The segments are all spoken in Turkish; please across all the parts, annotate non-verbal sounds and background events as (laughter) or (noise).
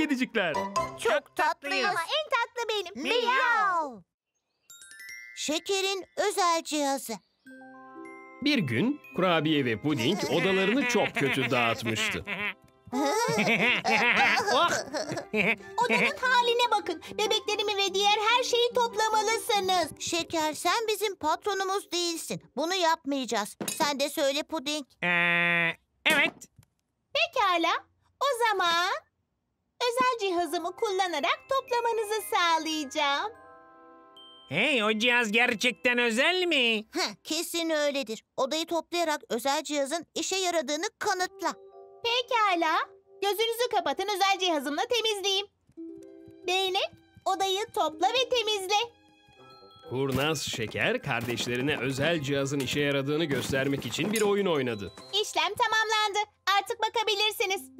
kedicikler. Çok tatlıyız. Ama en tatlı benim. Miyav. Şekerin özel cihazı. Bir gün kurabiye ve puding (laughs) odalarını çok kötü dağıtmıştı. (laughs) Odanın haline bakın. Bebeklerimi ve diğer her şeyi toplamalısınız. Şeker sen bizim patronumuz değilsin. Bunu yapmayacağız. Sen de söyle puding. Ee, evet. Pekala. O zaman özel cihazımı kullanarak toplamanızı sağlayacağım. Hey o cihaz gerçekten özel mi? Heh, kesin öyledir. Odayı toplayarak özel cihazın işe yaradığını kanıtla. Pekala. Gözünüzü kapatın özel cihazımla temizleyeyim. Değnek, odayı topla ve temizle. Kurnaz Şeker kardeşlerine özel cihazın işe yaradığını göstermek için bir oyun oynadı. İşlem tamamlandı. Artık bakabilirsiniz.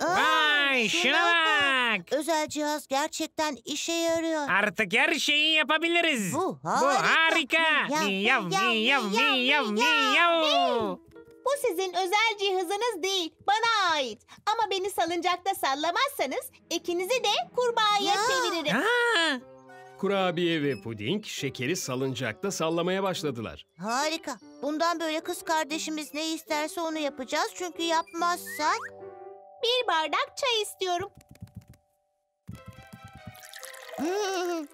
Aa, Vay şuna bak. Özel cihaz gerçekten işe yarıyor. Artık her şeyi yapabiliriz. Bu Bu harika. harika. Miyav, Miyav miyav, miyav miyav, miyav miyav. miyav. Bu sizin özel cihazınız değil, bana ait. Ama beni salıncakta sallamazsanız ikinizi de kurbağaya Ya. çeviririm. Ha, Kurabiye ve puding şekeri salıncakta sallamaya başladılar. Harika. Bundan böyle kız kardeşimiz ne isterse onu yapacağız. Çünkü yapmazsak... Bir bardak çay istiyorum. Hmm.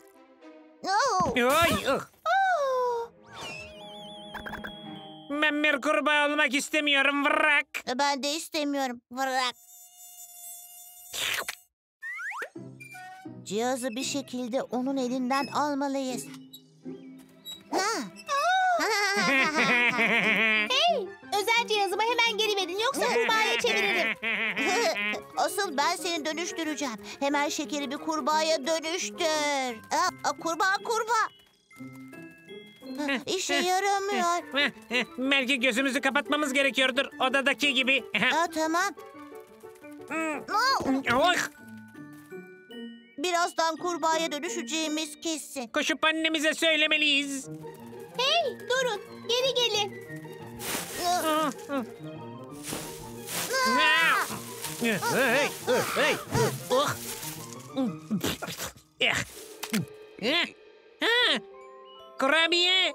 Oh. Oy, ıh. Ben bir kurbağa olmak istemiyorum. Bırak. Ben de istemiyorum. Bırak. Cihazı bir şekilde onun elinden almalıyız. Ha. (laughs) Hey, özel cihazımı hemen geri verin yoksa kurbağaya çeviririm. (laughs) Asıl ben seni dönüştüreceğim. Hemen şekeri bir kurbağaya dönüştür. Aa, aa, kurbağa kurbağa. Hah, İşe yaramıyor. Belki gözümüzü kapatmamız gerekiyordur. Odadaki gibi. Aa, tamam. Aa, Oh, Birazdan kurbağaya dönüşeceğimiz kesin. koşup annemize söylemeliyiz. Hey, durun, geri gelin. Ah, ah. Ah. Hey, hey, hey. Oh. Kurabiye.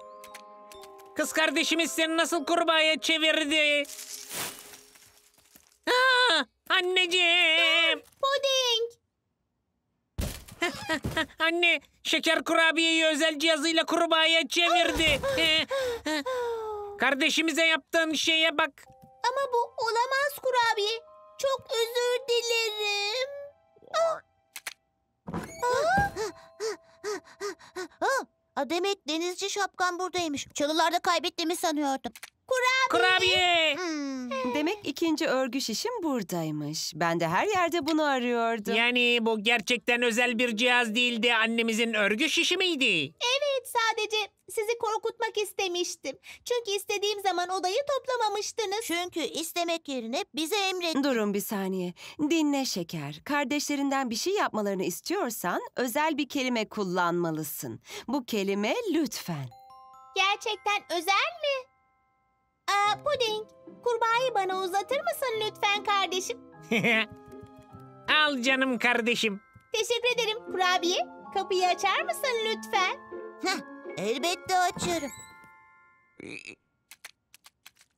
Kız kardeşimiz seni nasıl kurbağaya çevirdi? Aa, anneciğim. Puding. Anne, şeker kurabiyeyi özel cihazıyla kurbağaya çevirdi. (laughs) Kardeşimize yaptığın şeye bak. Ama bu olamaz kurabiye. Çok özür dilerim. Aa, aa, demek denizci şapkan buradaymış. Çalılarda kaybettiğimi sanıyordum. Kurabiye. Hmm. Demek ikinci örgü şişim buradaymış. Ben de her yerde bunu arıyordum. Yani bu gerçekten özel bir cihaz değildi. Annemizin örgü şişi miydi? Evet, sadece sizi korkutmak istemiştim. Çünkü istediğim zaman odayı toplamamıştınız. Çünkü istemek yerine bize emret. Durun bir saniye. Dinle şeker. Kardeşlerinden bir şey yapmalarını istiyorsan özel bir kelime kullanmalısın. Bu kelime lütfen. Gerçekten özel mi? Aa, Puding, kurbağayı bana uzatır mısın lütfen kardeşim? (laughs) Al canım kardeşim. Teşekkür ederim kurabiye. Kapıyı açar mısın lütfen? Heh, elbette açarım.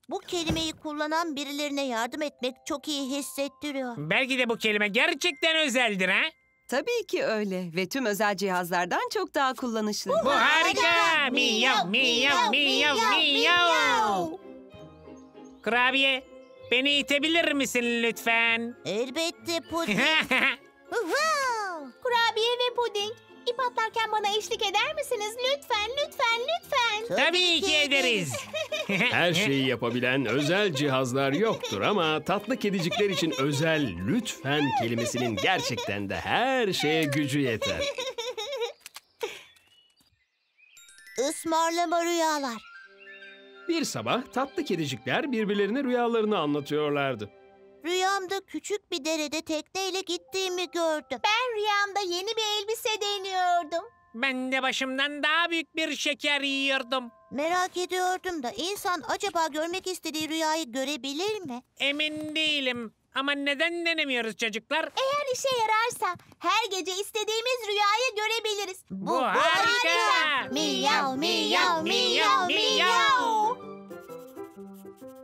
Bu kelimeyi kullanan birilerine yardım etmek çok iyi hissettiriyor. Belki de bu kelime gerçekten özeldir ha? Tabii ki öyle ve tüm özel cihazlardan çok daha kullanışlı. Bu harika. Miyav miyav miyav miyav. Kurabiye, beni itebilir misin lütfen? (laughs) Elbette puding. (laughs) Uhu! Kurabiye ve puding, ip atlarken bana eşlik eder misiniz? Lütfen, lütfen, lütfen. Tabii ki ederiz. (laughs) Her şeyi yapabilen özel cihazlar yoktur ama tatlı kedicikler için özel lütfen kelimesinin gerçekten de her şeye gücü yeter. Ismarlama rüyalar. Bir sabah tatlı kedicikler birbirlerine rüyalarını anlatıyorlardı. Rüyamda küçük bir derede tekneyle gittiğimi gördüm. Ben rüyamda yeni bir elbise deniyordum. Ben de başımdan daha büyük bir şeker yiyordum. Merak ediyordum da insan acaba görmek istediği rüyayı görebilir mi? Emin değilim Ama neden denemiyoruz çocuklar? Eğer işe yararsa her gece istediğimiz rüyayı görebiliriz. Bu harika. Miyav, miyav, miyav, miyav.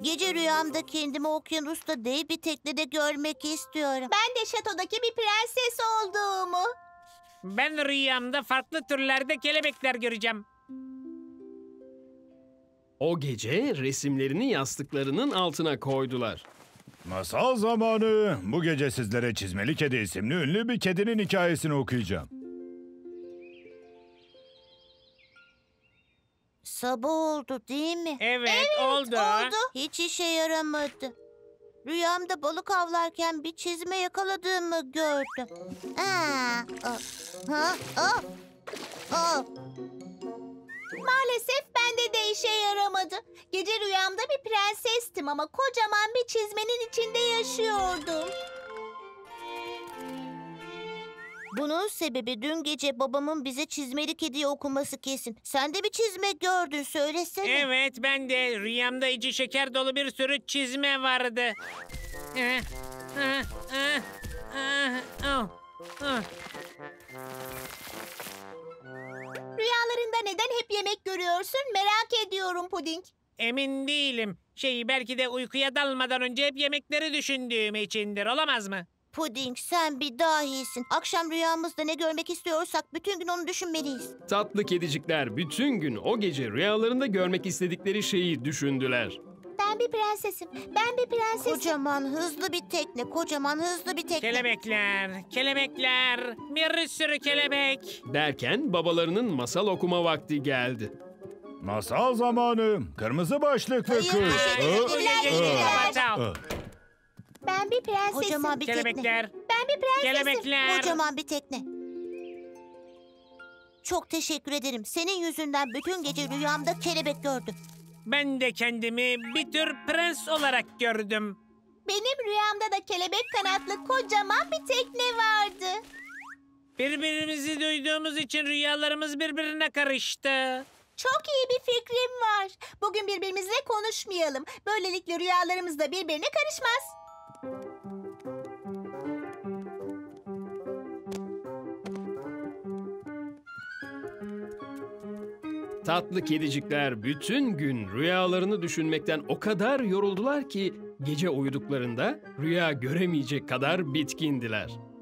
Gece rüyamda kendimi okyanusta dev bir teknede görmek istiyorum. Ben de şatodaki bir prenses olduğumu. Ben rüyamda farklı türlerde kelebekler göreceğim. O gece resimlerini yastıklarının altına koydular. Masal zamanı. Bu gece sizlere Çizmeli Kedi isimli ünlü bir kedinin hikayesini okuyacağım. Sabah oldu değil mi? Evet, oldu. Hiç işe yaramadı. Rüyamda balık avlarken bir çizme yakaladığımı gördüm. Aa, aa, ha, aa, aa. Maalesef bende de işe yaramadı. Gece rüyamda bir prensestim ama kocaman bir çizmenin içinde yaşıyordum. Bunun sebebi dün gece babamın bize çizmeli kediyi okuması kesin. Sen de bir çizme gördün söylesene. Evet, ben de rüyamda içi şeker dolu bir sürü çizme vardı. Eh, ah, ah, ah, ah, ah. Rüyalarında neden hep yemek görüyorsun merak ediyorum Puding. Emin değilim. Şey belki de uykuya dalmadan önce hep yemekleri düşündüğüm içindir. Olamaz mı? Puding sen bir dahisin. Akşam rüyamızda ne görmek istiyorsak bütün gün onu düşünmeliyiz. Tatlı kedicikler bütün gün o gece rüyalarında görmek istedikleri şeyi düşündüler. Ben bir prensesim. Ben bir prensesim. Kocaman hızlı bir tekne, kocaman hızlı bir tekne. Kelebekler, kelebekler, bir sürü kelebek. Derken babalarının masal okuma vakti geldi. Masal zamanı. Kırmızı başlıklı kız. hayır, Hı? Bu geceyi Aa. kapatalım. Aa. Ben bir prensesim. Kocaman bir tekne. Kelebekler, Ben bir prensesim. kelebekler. Kocaman bir tekne. Çok teşekkür ederim. Senin yüzünden bütün gece rüyamda kelebek gördüm. Ben de kendimi bir tür prens olarak gördüm. Benim rüyamda da kelebek kanatlı kocaman bir tekne vardı. Birbirimizi duyduğumuz için rüyalarımız birbirine karıştı. Çok iyi bir fikrim var. Bugün birbirimizle konuşmayalım. Böylelikle rüyalarımız da birbirine karışmaz. Tatlı kedicikler bütün gün rüyalarını düşünmekten o kadar yoruldular ki gece uyuduklarında rüya göremeyecek kadar bitkindiler.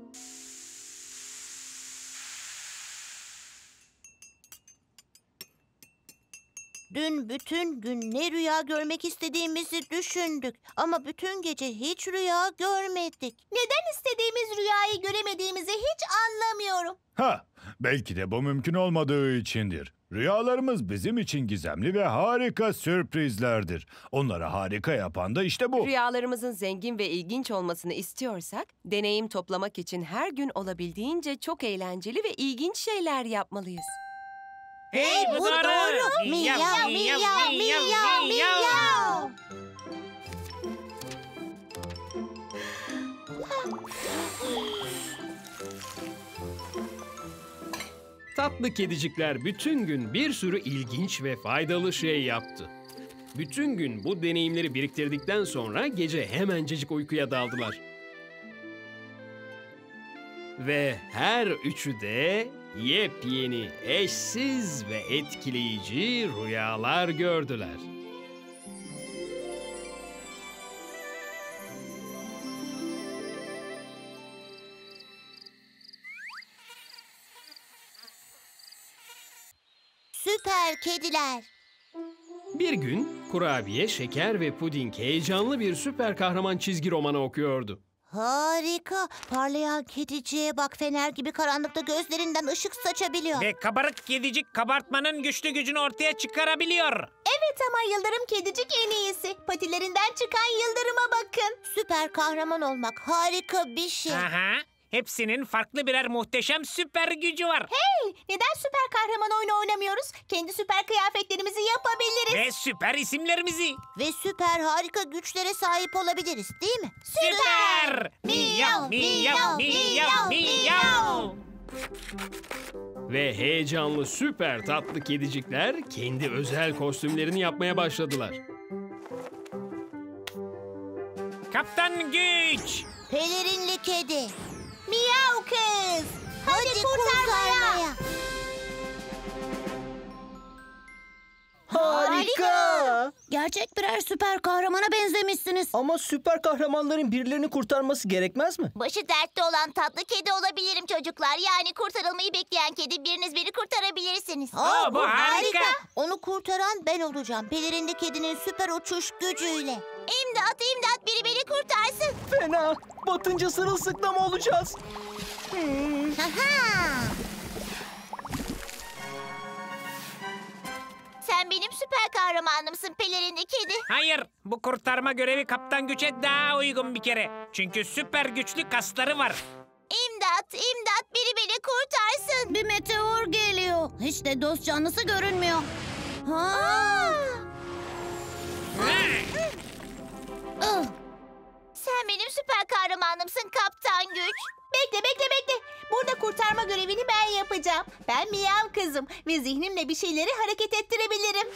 Dün bütün gün ne rüya görmek istediğimizi düşündük. Ama bütün gece hiç rüya görmedik. Neden istediğimiz rüyayı göremediğimizi hiç anlamıyorum. Ha, belki de bu mümkün olmadığı içindir. Rüyalarımız bizim için gizemli ve harika sürprizlerdir. Onları harika yapan da işte bu. Rüyalarımızın zengin ve ilginç olmasını istiyorsak, deneyim toplamak için her gün olabildiğince çok eğlenceli ve ilginç şeyler yapmalıyız. Hey bu, doğru. doğru. Miyav, miyav, miyav, miyav. Tatlı kedicikler bütün gün bir sürü ilginç ve faydalı şey yaptı. Bütün gün bu deneyimleri biriktirdikten sonra gece hemencecik uykuya daldılar. Ve her üçü de yepyeni, eşsiz ve etkileyici rüyalar gördüler. Süper kediler. Bir gün kurabiye, şeker ve puding heyecanlı bir süper kahraman çizgi romanı okuyordu. Harika. Parlayan kediciye bak fener gibi karanlıkta gözlerinden ışık saçabiliyor. Ve kabarık kedicik kabartmanın güçlü gücünü ortaya çıkarabiliyor. Evet ama Yıldırım Kedicik en iyisi. Patilerinden çıkan yıldırıma bakın. Süper kahraman olmak harika bir şey. Aha. Hepsinin farklı birer muhteşem süper gücü var. Hey, neden süper kahraman oyunu oynamıyoruz? Kendi süper kıyafetlerimizi yapabiliriz. Ve süper isimlerimizi. Ve süper harika güçlere sahip olabiliriz değil mi? Süper! Miyav, miyav, miyav, miyav. Ve heyecanlı süper tatlı kedicikler kendi özel kostümlerini yapmaya başladılar. Kaptan güç. Pelerinli kedi. Miyav kız. Hadi, Hadi kurtarmaya. kurtarmaya. Harika. Gerçek birer süper kahramana benzemişsiniz. Ama süper kahramanların birilerini kurtarması gerekmez mi? Başı dertte olan tatlı kedi olabilirim çocuklar. Yani kurtarılmayı bekleyen kedi biriniz beni kurtarabilirsiniz. Aa, bu harika. Onu kurtaran ben olacağım. Pelerinli kedinin süper uçuş gücüyle. İmdat imdat biri beni kurtarsın. Fena. Batınca sırılsıklam olacağız. Aha! Sen benim süper kahramanımsın pelerinli kedi. Hayır, bu kurtarma görevi kaptan güçe daha uygun bir kere. Çünkü süper güçlü kasları var. İmdat, imdat biri beni kurtarsın. Bir meteor geliyor. Hiç de dost canlısı görünmüyor. Ha. Ah. Sen benim süper kahramanımsın kaptan güç. Bekle bekle bekle. Burada kurtarma görevini ben yapacağım. Ben Miyav kızım ve zihnimle bir şeyleri hareket ettirebilirim.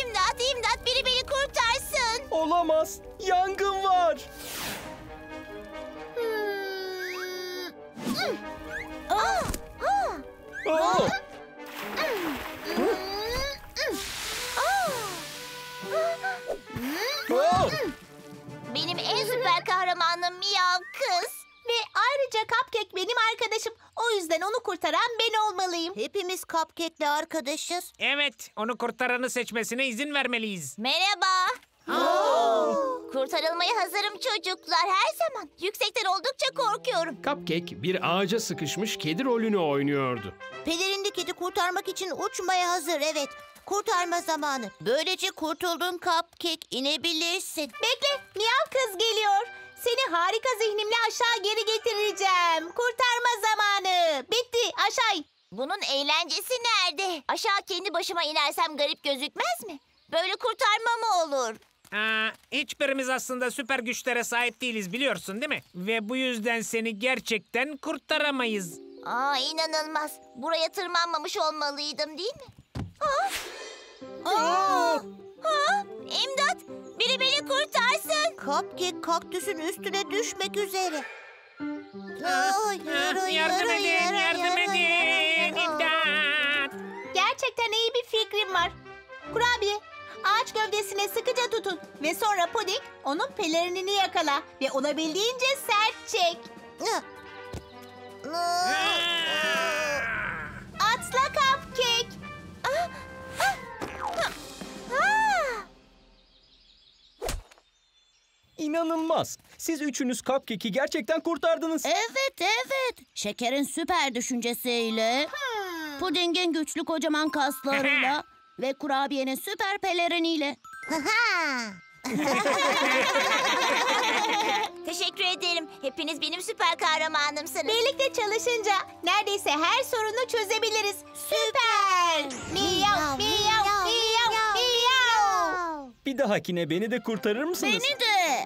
İmdat, imdat biri beni kurtarsın. Olamaz. Yangın var. Ah, ah. Aa! Aa! Benim en süper kahramanım Miyav kız. Ve ayrıca Cupcake benim arkadaşım. O yüzden onu kurtaran ben olmalıyım. Hepimiz Cupcake'le arkadaşız. Evet, onu kurtaranı seçmesine izin vermeliyiz. Merhaba. Kurtarılmaya hazırım çocuklar her zaman. Yüksekten oldukça korkuyorum. Cupcake bir ağaca sıkışmış kedi rolünü oynuyordu. Pelerinli kedi kurtarmak için uçmaya hazır evet. Kurtarma zamanı. Böylece kurtuldun Cupcake inebilirsin. Bekle, Miyav kız geliyor. Seni harika zihnimle aşağı geri getireceğim. Kurtarma zamanı. Bitti, aşağı. in. Bunun eğlencesi nerede? Aşağı kendi başıma inersem garip gözükmez mi? Böyle kurtarma mı olur? Aa, hiçbirimiz aslında süper güçlere sahip değiliz biliyorsun değil mi? Ve bu yüzden seni gerçekten kurtaramayız. Aa inanılmaz. Buraya tırmanmamış olmalıydım değil mi? Aa! İmdat! Biri beni kurtarsın. Cupcake kaktüsün üstüne düşmek üzere. Yardım edin, yardım edin. hayır. İmdat! Gerçekten iyi bir fikrim var. Kurabiye, ağaç gövdesine sıkıca tutun. Ve sonra Puding onun pelerinini yakala. Ve olabildiğince sert çek. Atla Cupcake. İnanılmaz. Siz üçünüz Cupcake'i gerçekten kurtardınız. Evet evet. Şekerin süper düşüncesiyle, pudingin güçlü kocaman kaslarıyla (laughs) ve kurabiyenin süper peleriniyle. (laughs) Teşekkür ederim. Hepiniz benim süper kahramanımsınız. Birlikte çalışınca neredeyse her sorunu çözebiliriz. Süper! Miyav, miyav, miyav, miyav. Bir dahakine beni de kurtarır mısınız? Beni de.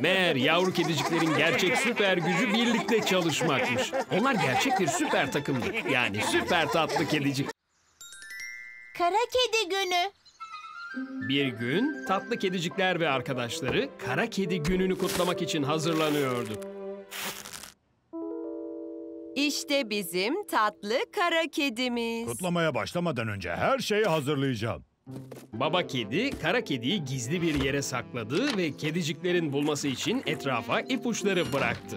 (laughs) Meğer yavru kediciklerin gerçek süper gücü birlikte çalışmakmış. Onlar gerçek bir süper takımdı. Yani süper tatlı kedicik. Kara kedi günü. Bir gün tatlı kedicikler ve arkadaşları kara kedi gününü kutlamak için hazırlanıyordu. İşte bizim tatlı kara kedimiz. Kutlamaya başlamadan önce her şeyi hazırlayacağım. Baba kedi kara kediyi gizli bir yere sakladı ve kediciklerin bulması için etrafa ipuçları bıraktı.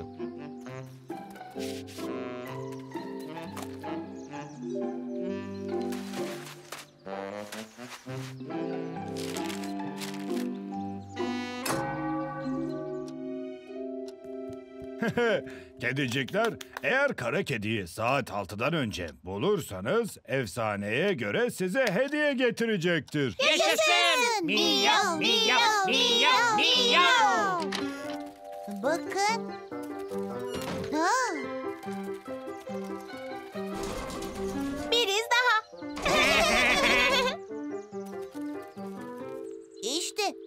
(laughs) Kedicikler, eğer kara kediyi saat 6'dan önce bulursanız efsaneye göre size hediye getirecektir. Yaşasın! Miyav, miyav, miyav, miyav! Bakın.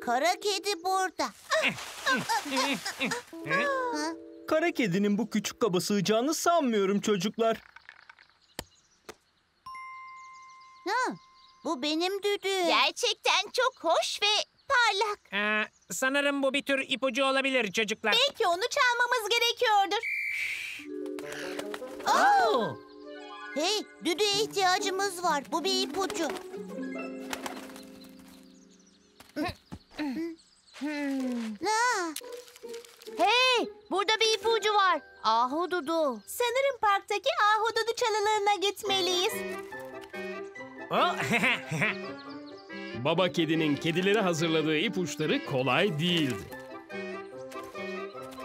Kara kedi burada. Kara kedinin bu küçük kaba sığacağını sanmıyorum çocuklar. Ha, bu benim düdüğüm. Gerçekten çok hoş ve parlak. Ee, sanırım bu bir tür ipucu olabilir çocuklar. Belki onu çalmamız gerekiyordur. Oo! Hey, düdüğe ihtiyacımız var. Bu bir ipucu. Ha. Hey, burada bir ipucu var. Ahududu. Sanırım parktaki ahududu çalılarına gitmeliyiz. Oh, (laughs) Baba kedinin kedilere hazırladığı ipuçları kolay değildi.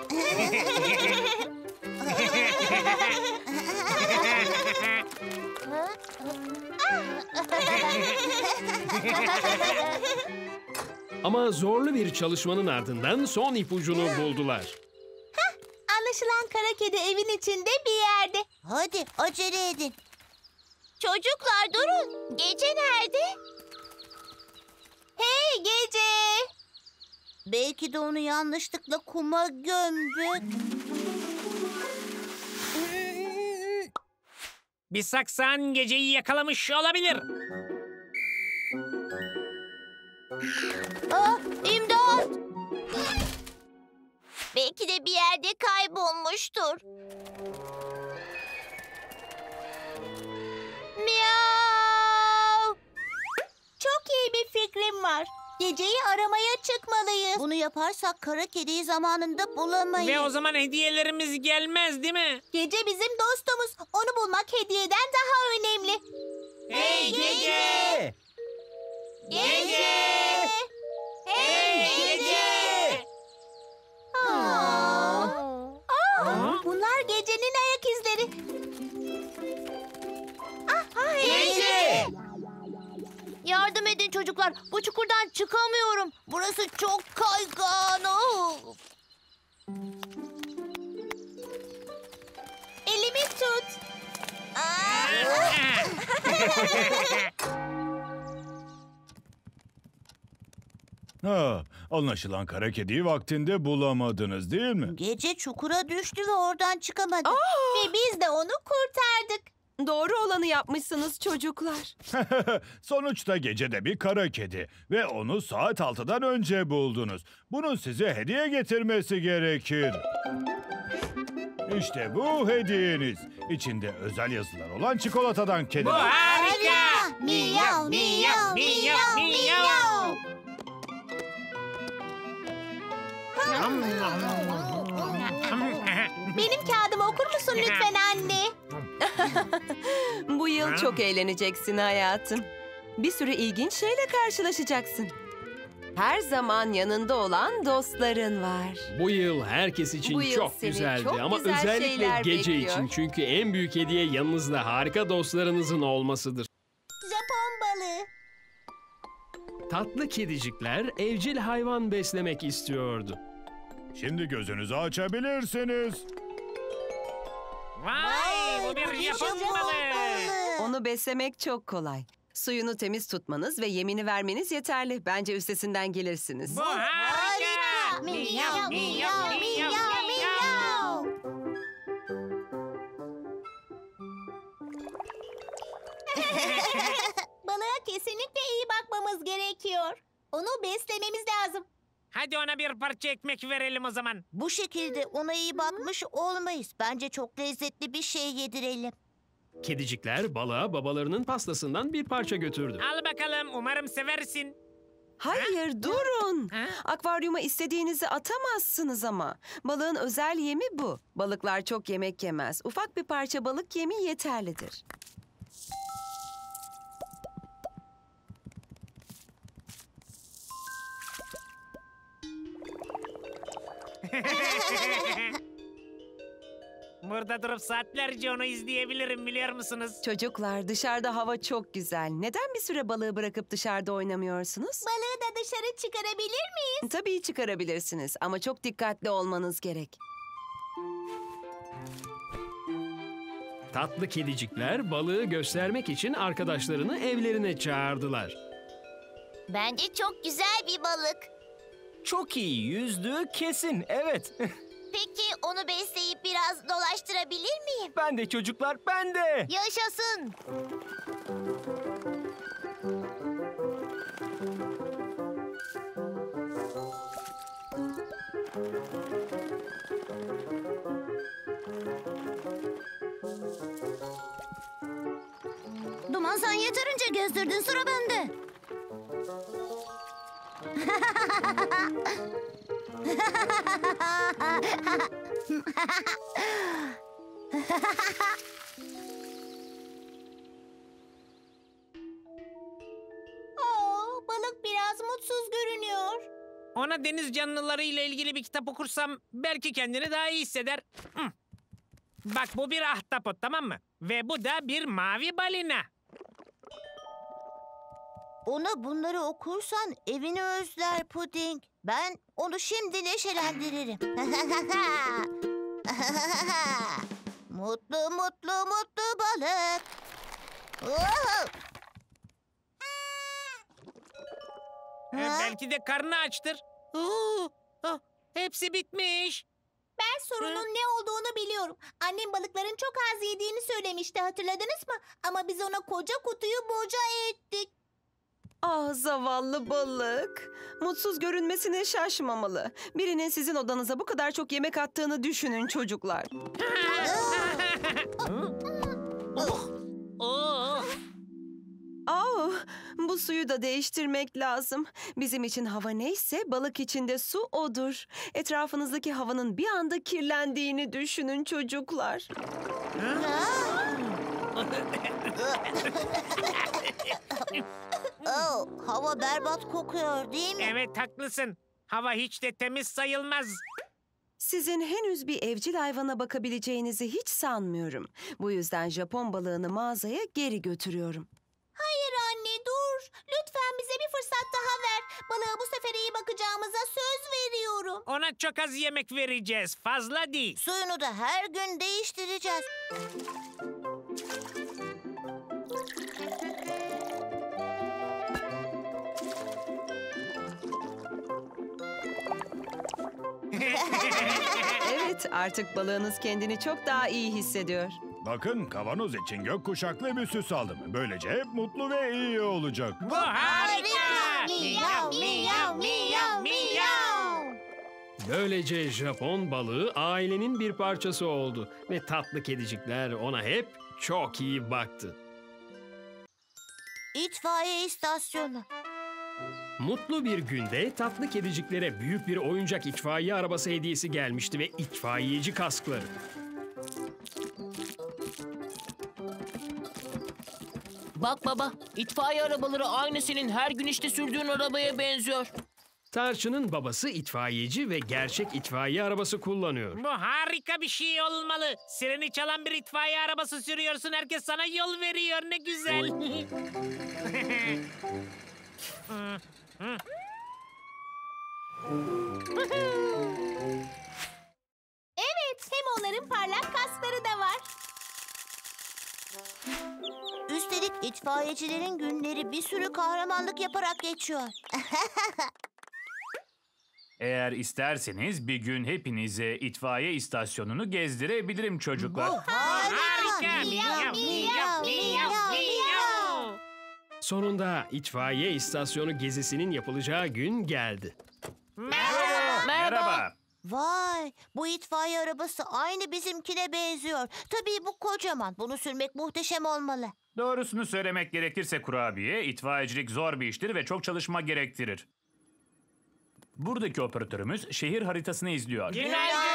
(laughs) Ama zorlu bir çalışmanın ardından son ipucunu buldular. Anlaşılan kara kedi evin içinde bir yerde. Hadi acele edin. Çocuklar durun. Gece nerede? Hey gece. Belki de onu yanlışlıkla kuma gömdük. bir saksan geceyi yakalamış olabilir. Belki de bir yerde kaybolmuştur. Miau! Çok iyi bir fikrim var. Geceyi aramaya çıkmalıyız. Bunu yaparsak kara kediyi zamanında bulamayız. Ve o zaman hediyelerimiz gelmez değil mi? Gece bizim dostumuz. Onu bulmak hediyeden daha önemli. Hey gece! Gece! Hey gece! Aa. Aa, bunlar gecenin ayak izleri. Ah, Gece! Yardım edin çocuklar. Bu çukurdan çıkamıyorum. Burası çok kaygan. Oh! Elimi tut. (laughs) Ha, anlaşılan kara kediyi vaktinde bulamadınız değil mi? Gece çukura düştü ve oradan çıkamadı. Ve biz de onu kurtardık. Doğru olanı yapmışsınız çocuklar. (laughs) Sonuçta gecede bir kara kedi ve onu saat 6'dan önce buldunuz. Bunun size hediye getirmesi gerekir. İşte bu hediyeniz. İçinde özel yazılar olan çikolatadan Bu kedi. harika! Miyav, miyav, miyav, miyav. Benim kağıdımı okur musun lütfen anne? (laughs) Bu yıl çok eğleneceksin hayatım. Bir sürü ilginç şeyle karşılaşacaksın. Her zaman yanında olan dostların var. Bu yıl herkes için Bu yıl çok seni güzeldi çok ama güzel özellikle şeyler gece bekliyor. için çünkü en büyük hediye yanınızda harika dostlarınızın olmasıdır. Japon balığı. Tatlı kedicikler evcil hayvan beslemek istiyordu. Şimdi gözünüzü açabilirsiniz. Vay bu bir Japon balığı. Onu beslemek çok kolay. Suyunu temiz tutmanız ve yemini vermeniz yeterli. Bence üstesinden gelirsiniz. Bu harika! Miyav, miyav, miyav, miyav. (laughs) Balığa kesinlikle iyi bakmamız gerekiyor. Onu beslememiz lazım. Hadi ona bir parça ekmek verelim o zaman. Bu şekilde ona iyi bakmış olmayız. Bence çok lezzetli bir şey yedirelim. Kedicikler balığa babalarının pastasından bir parça götürdü. Al bakalım umarım seversin. Hayır durun. Ha? Akvaryuma istediğinizi atamazsınız ama. Balığın özel yemi bu. Balıklar çok yemek yemez. Ufak bir parça balık yemi yeterlidir. (laughs) Burada durup saatlerce onu izleyebilirim biliyor musunuz? Çocuklar dışarıda hava çok güzel. Neden bir süre balığı bırakıp dışarıda oynamıyorsunuz? Balığı da dışarı çıkarabilir miyiz? Tabii çıkarabilirsiniz ama çok dikkatli olmanız gerek. Tatlı kedicikler balığı göstermek için arkadaşlarını evlerine çağırdılar. Bence çok güzel bir balık. Çok iyi yüzdüğü kesin, evet. (laughs) Peki onu besleyip biraz dolaştırabilir miyim? ben de çocuklar, ben de. Yaşasın. Duman sen yeterince gezdirdin sıra bende. (laughs) Oo, balık biraz mutsuz görünüyor. Ona deniz canlıları ile ilgili bir kitap okursam belki kendini daha iyi hisseder. Hı. Bak bu bir ahtapot tamam mı? Ve bu da bir mavi balina. Ona bunları okursan evini özler Puding. Ben onu şimdi neşelendiririm. (laughs) mutlu mutlu mutlu balık. Wow! Ee, Ha? belki de karnı açtır. Oo, ah, hepsi bitmiş. Ben sorunun ne olduğunu biliyorum. Annem balıkların çok az yediğini söylemişti hatırladınız mı? Ama biz ona koca kutuyu boca ettik. Ah zavallı balık. Mutsuz görünmesine şaşmamalı. Birinin sizin odanıza bu kadar çok yemek attığını düşünün çocuklar. Oo. Ah, bu suyu da değiştirmek lazım. Bizim için hava neyse balık için de su odur. Etrafınızdaki havanın bir anda kirlendiğini düşünün çocuklar. (laughs) Oh, hava berbat kokuyor değil mi? Evet haklısın. Hava hiç de temiz sayılmaz. Sizin henüz bir evcil hayvana bakabileceğinizi hiç sanmıyorum. Bu yüzden Japon balığını mağazaya geri götürüyorum. Hayır anne dur. Lütfen bize bir fırsat daha ver. Balığa bu sefer iyi bakacağımıza söz veriyorum. Ona çok az yemek vereceğiz. Fazla değil. Suyunu da her gün değiştireceğiz. Evet, artık balığınız kendini çok daha iyi hissediyor. Bakın kavanoz için gökkuşaklı bir süs aldım. Böylece hep mutlu ve iyi olacak. Bu harika. Miyav, miyav, miyav, miyav. Böylece Japon balığı ailenin bir parçası oldu ve tatlı kedicikler ona hep çok iyi baktı. İtfaiye istasyonu. Mutlu bir günde tatlı kediciklere büyük bir oyuncak itfaiye arabası hediyesi gelmişti ve itfaiyeci kaskları. Bak baba, itfaiye arabaları aynı senin her gün işte sürdüğün arabaya benziyor. Tarçın'ın babası itfaiyeci ve gerçek itfaiye arabası kullanıyor. Bu harika bir şey olmalı. Sireni çalan bir itfaiye arabası sürüyorsun. Herkes sana yol veriyor. Ne güzel. (laughs) (laughs) Evet hem onların parlak kasları da var. Üstelik itfaiyecilerin günleri bir sürü kahramanlık yaparak geçiyor. (laughs) Eğer isterseniz bir gün hepinize itfaiye istasyonunu gezdirebilirim çocuklar. harika. Miyav, miyav, miyav, miyav, miyav. Sonunda itfaiye istasyonu gezisinin yapılacağı gün geldi. Merhaba. Merhaba. Vay, bu itfaiye arabası aynı bizimkine benziyor. Tabii bu kocaman. Bunu sürmek muhteşem olmalı. Doğrusunu söylemek gerekirse kurabiye, itfaiyecilik zor bir iştir ve çok çalışma gerektirir. Buradaki operatörümüz şehir haritasını izliyor. Günaydın.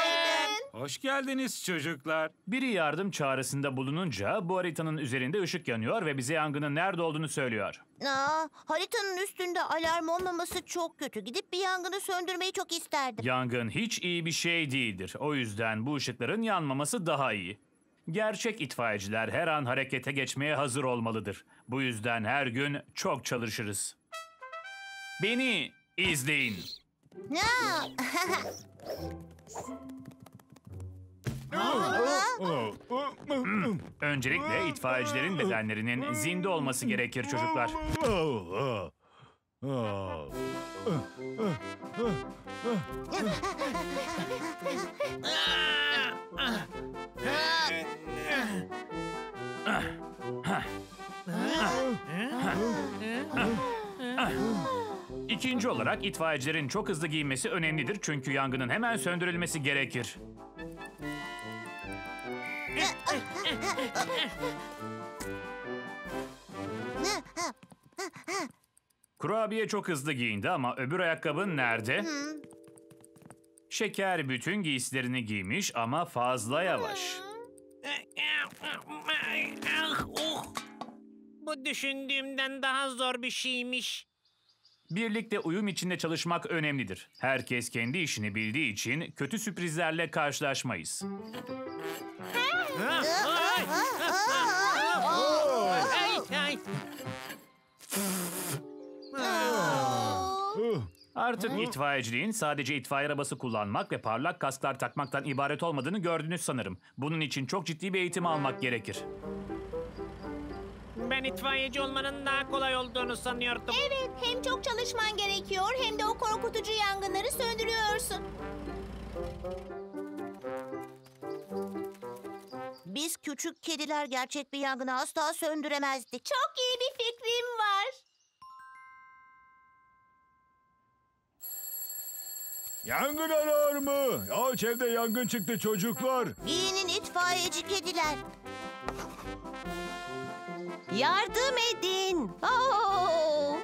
Hoş geldiniz çocuklar. Biri yardım çağrısında bulununca bu haritanın üzerinde ışık yanıyor ve bize yangının nerede olduğunu söylüyor. Aa, haritanın üstünde alarm olmaması çok kötü. Gidip bir yangını söndürmeyi çok isterdim. Yangın hiç iyi bir şey değildir. O yüzden bu ışıkların yanmaması daha iyi. Gerçek itfaiyeciler her an harekete geçmeye hazır olmalıdır. Bu yüzden her gün çok çalışırız. Beni izleyin. (laughs) Öncelikle itfaiyecilerin bedenlerinin zinde olması gerekir çocuklar. İkinci olarak itfaiyecilerin çok hızlı giyinmesi önemlidir çünkü yangının hemen söndürülmesi gerekir. Kurabiye çok hızlı giyindi ama öbür ayakkabın nerede? Şeker bütün giysilerini giymiş ama fazla yavaş. Bu düşündüğümden daha zor bir şeymiş. Birlikte uyum içinde çalışmak önemlidir. Herkes kendi işini bildiği için kötü sürprizlerle karşılaşmayız. Ay, ay. Artık itfaiyeciliğin sadece itfaiye arabası kullanmak ve parlak kasklar takmaktan ibaret olmadığını gördünüz sanırım. Bunun için çok ciddi bir eğitim almak gerekir. İtfaiyeci olmanın daha kolay olduğunu sanıyordum. Evet, hem çok çalışman gerekiyor hem de o korkutucu yangınları söndürüyorsun. Biz küçük kediler gerçek bir yangını asla söndüremezdik. Çok iyi bir fikrim var. yangın alarmı. Ağaç evde yangın çıktı çocuklar. Giyinin itfaiyeci kediler. Yardım edin. Oo!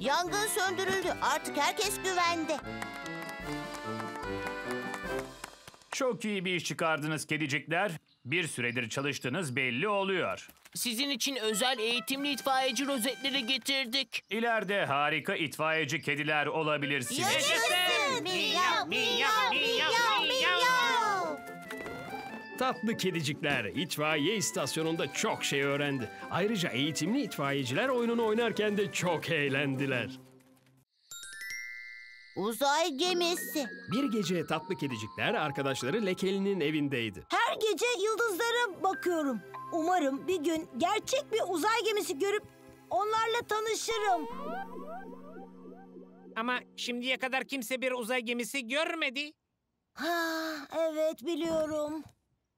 Yangın söndürüldü. Artık herkes güvende. Çok iyi bir iş çıkardınız kedicikler. Bir süredir çalıştığınız belli oluyor. Sizin için özel eğitimli itfaiyeci rozetleri getirdik. İleride harika itfaiyeci kediler olabilirsiniz. Yaşasın! Miyav, miyav, miyav, miyav. Tatlı kedicikler itfaiye istasyonunda çok şey öğrendi. Ayrıca eğitimli itfaiyeciler oyununu oynarken de çok eğlendiler. Uzay gemisi. Bir gece tatlı kedicikler arkadaşları Lekeli'nin evindeydi. Her gece yıldızlara bakıyorum. Umarım bir gün gerçek bir uzay gemisi görüp onlarla tanışırım. Ama şimdiye kadar kimse bir uzay gemisi görmedi. Ha, evet biliyorum.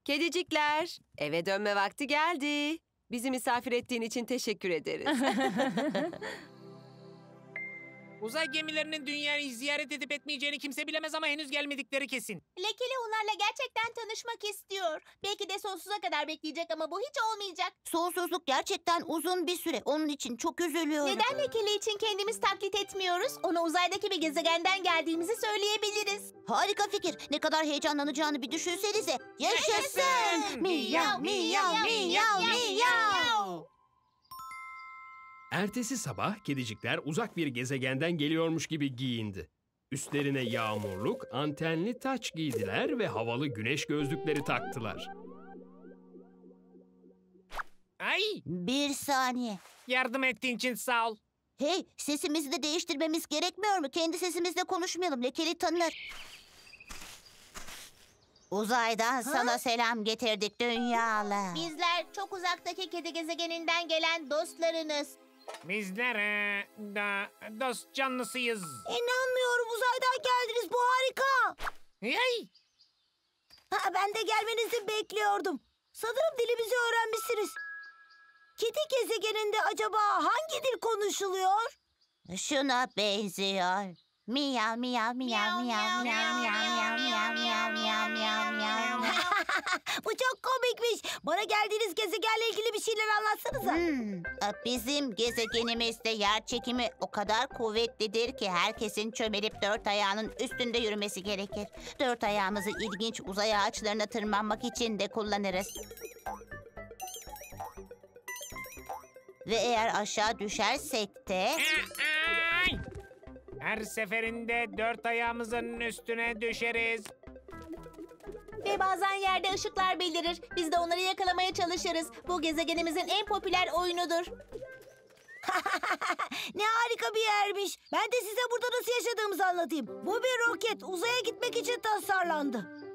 Kedicikler, eve dönme vakti geldi. Bizi misafir ettiğin için teşekkür ederiz. (laughs) Uzay gemilerinin dünyayı ziyaret edip etmeyeceğini kimse bilemez ama henüz gelmedikleri kesin. Lekeli onlarla gerçekten tanışmak istiyor. Belki de sonsuza kadar bekleyecek ama bu hiç olmayacak. Sonsuzluk gerçekten uzun bir süre. Onun için çok üzülüyorum. Neden Lekeli için kendimiz taklit etmiyoruz? Ona uzaydaki bir gezegenden geldiğimizi söyleyebiliriz. Harika fikir. Ne kadar heyecanlanacağını bir düşünsenize. Yaşasın! Miyav, miyav, miyav, miyav. Ertesi sabah kedicikler uzak bir gezegenden geliyormuş gibi giyindi. Üstlerine yağmurluk, antenli taç giydiler ve havalı güneş gözlükleri taktılar. Ay Bir saniye. yardım ettiğin için sağ ol. Hey, sesimizi de değiştirmemiz gerekmiyor mu? Kendi sesimizle konuşmayalım. Lekeli tanır. Uzaydan sana selam getirdik dünyalı. Bizler çok uzaktaki kedi gezegeninden gelen dostlarınız. Bizler e, da dost canlısıyız. İnanmıyorum uzaydan geldiniz bu harika. Ay Ha, ben de gelmenizi bekliyordum. Sanırım dilimizi öğrenmişsiniz. Kedi gezegeninde acaba hangi dil konuşuluyor? Şuna benziyor. Miyav miyav miyav miyav miyav miyav miyav miyav miyav miyav miyav miyav. (laughs) Bu çok komikmiş. Bana geldiğiniz gezegenle ilgili bir şeyler anlatsanıza. Hmm, Bizim gezegenimizde yer çekimi o kadar kuvvetlidir ki herkesin çömelip dört ayağının üstünde yürümesi gerekir. Dört ayağımızı ilginç uzay ağaçlarına tırmanmak için de kullanırız. Ve eğer aşağı düşersek de... Her seferinde dört ayağımızın üstüne düşeriz. Ve bazen yerde ışıklar belirir. Biz de onları yakalamaya çalışırız. Bu gezegenimizin en popüler oyunudur. (laughs) Ne harika bir yermiş. Ben de size burada nasıl yaşadığımızı anlatayım. Bu bir roket. Uzaya gitmek için tasarlandı.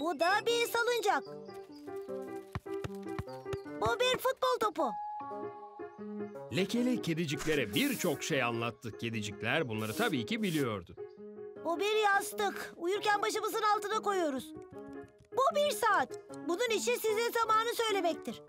Bu da bir salıncak. Bu bir futbol topu. Lekeli kediciklere birçok şey anlattı. Kedicikler bunları tabii ki biliyordu. Bu bir yastık. Uyurken başımızın altına koyuyoruz. Bu bir saat. Bunun işi size zamanı söylemektir.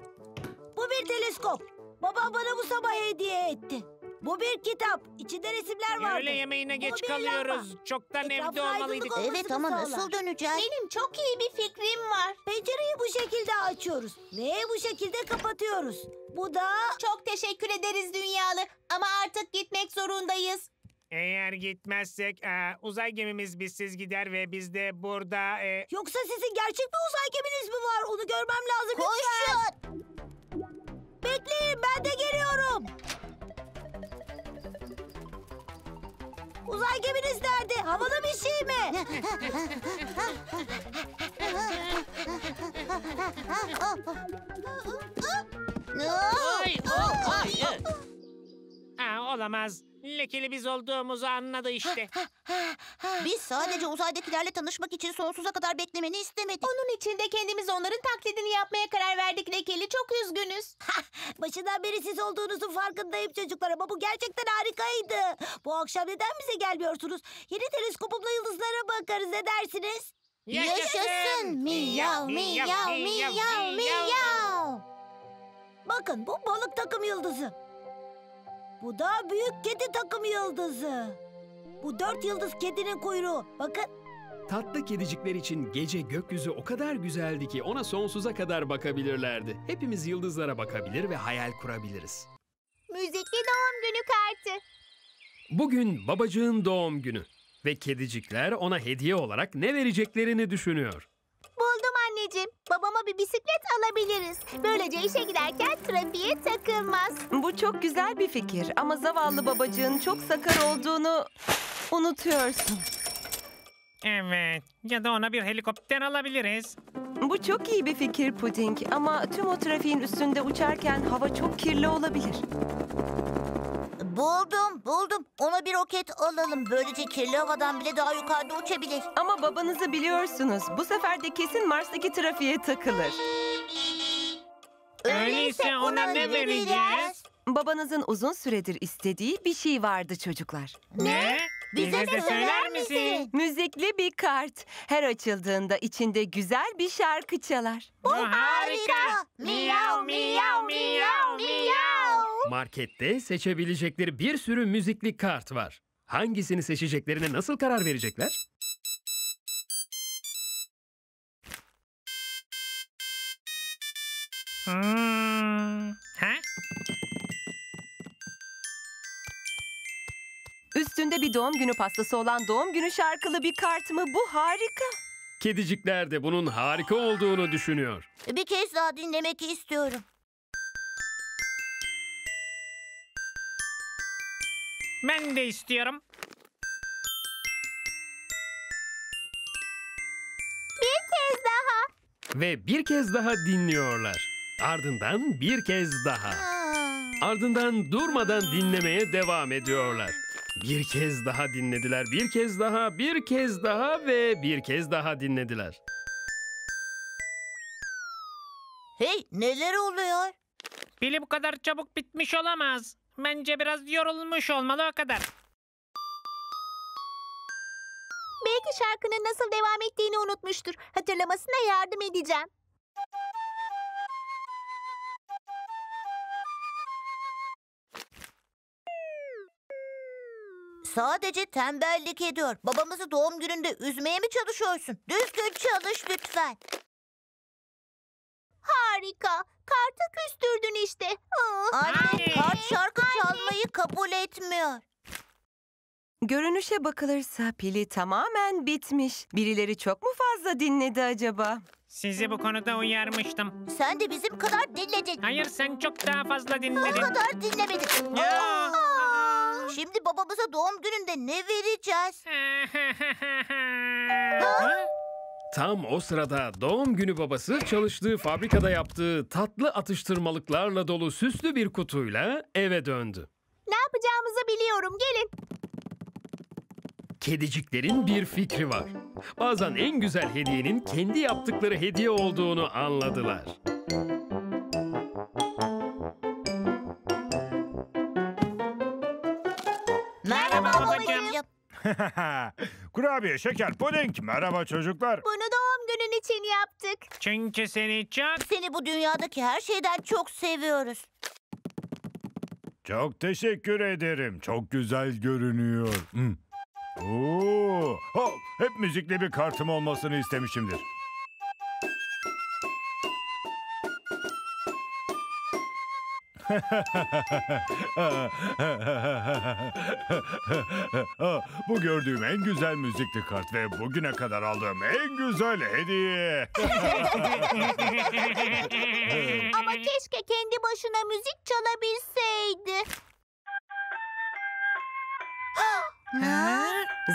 Bu bir teleskop. Babam bana bu sabah hediye etti. Bu bir kitap. İçinde resimler var. Öğle yemeğine geç bir kalıyoruz. lamba. Çoktan Etrafına evde olmalıydık. aydınlık Evet ama olmasını nasıl sağlar. döneceğiz? Benim çok iyi bir fikrim var. Pencereyi bu şekilde açıyoruz. Ve bu şekilde kapatıyoruz. Bu da... Çok teşekkür ederiz dünyalı. Ama artık gitmek zorundayız. Eğer gitmezsek e, uzay gemimiz bizsiz gider ve biz de burada... e, Yoksa sizin gerçek bir uzay geminiz mi var? Onu görmem lazım lütfen. Koşun! Bekleyin ben de geliyorum. Uzay geminiz nerede? Havalı bir şey mi? Ay, oh, ay, ha, olamaz. Lekeli biz olduğumuzu anladı işte. Biz sadece uzaydakilerle tanışmak için sonsuza kadar beklemeni istemedik. Onun için de kendimiz onların taklidini yapmaya karar verdik Lekeli. Çok üzgünüz. Başından beri siz olduğunuzun farkındayım çocuklar ama bu gerçekten harikaydı. Bu akşam neden bize gelmiyorsunuz? Yeni teleskopumla yıldızlara bakarız ne dersiniz? Yaşasın! Miyav, miyav, miyav, miyav. Bakın bu balık takım yıldızı. Bu da büyük kedi takım yıldızı. Bu dört yıldız kedinin kuyruğu. Bakın Tatlı kedicikler için gece gökyüzü o kadar güzeldi ki ona sonsuza kadar bakabilirlerdi. Hepimiz yıldızlara bakabilir ve hayal kurabiliriz. Müzikli doğum günü kartı. Bugün babacığın doğum günü ve kedicikler ona hediye olarak ne vereceklerini düşünüyor. Babama bir bisiklet alabiliriz. Böylece işe giderken trafiğe takılmaz. Bu çok güzel bir fikir ama zavallı babacığın çok sakar olduğunu unutuyorsun. Evet. Ya da ona bir helikopter alabiliriz. Bu çok iyi bir fikir Puding ama tüm o trafiğin üstünde uçarken hava çok kirli olabilir. Buldum, buldum. Ona bir roket alalım. Böylece kirli havadan bile daha yukarıda uçabilir. Ama babanızı biliyorsunuz. Bu sefer de kesin Mars'taki trafiğe takılır. Öyleyse ona ne vereceğiz? Babanızın uzun süredir istediği bir şey vardı çocuklar. Ne? Bize de söyler misin? Müzikli bir kart. Her açıldığında içinde güzel bir şarkı çalar. Bu harika. Miyav miyav miyav miyav. Markette seçebilecekleri bir sürü müzikli kart var. Hangisini seçeceklerine nasıl karar verecekler? Hmm. Ha? Üstünde bir doğum günü pastası olan doğum günü şarkılı bir kart mı? Bu harika. Kedicikler de bunun harika olduğunu düşünüyor. Bir kez daha dinlemek istiyorum. Ben de istiyorum. Ve bir kez daha dinliyorlar. Ardından bir kez daha. Ardından durmadan dinlemeye devam ediyorlar. Bir kez daha dinlediler, bir kez daha, bir kez daha ve bir kez daha dinlediler. Hey, neler oluyor? Pili bu kadar çabuk bitmiş olamaz. Bence biraz yorulmuş olmalı o kadar. Belki şarkının nasıl devam ettiğini unutmuştur. Hatırlamasına yardım edeceğim. Sadece tembellik ediyor. Babamızı doğum gününde üzmeye mi çalışıyorsun? Düzgün çalış lütfen. Harika. Kartı küstürdün işte. Ah. Anne Anne. kart şarkı çalmayı kabul etmiyor. Görünüşe bakılırsa pili tamamen bitmiş. Birileri çok mu fazla dinledi acaba? Sizi bu konuda uyarmıştım. Sen de bizim kadar dinledin. Hayır sen çok daha fazla O dinledin. kadar dinlemedin. Ya. Aa! Şimdi babamıza doğum gününde ne vereceğiz? (laughs) Ha? Tam o sırada doğum günü babası çalıştığı fabrikada yaptığı tatlı atıştırmalıklarla dolu süslü bir kutuyla eve döndü. Ne yapacağımızı biliyorum. Gelin. Kediciklerin bir fikri var. Bazen en güzel hediyenin kendi yaptıkları hediye olduğunu anladılar. Merhaba babacığım. (laughs) (laughs) Kurabiye, şeker, puding. Merhaba çocuklar. Bunu doğum günün için yaptık. Çünkü seni çok... Seni bu dünyadaki her şeyden çok seviyoruz. Çok teşekkür ederim. Çok güzel görünüyor. Hmm. Oo, ho, hep müzikli bir kartım olmasını istemişimdir. Bu gördüğüm en güzel müzikli kart ve bugüne kadar aldığım en güzel hediye. Ama keşke kendi başına müzik çalabilseydi.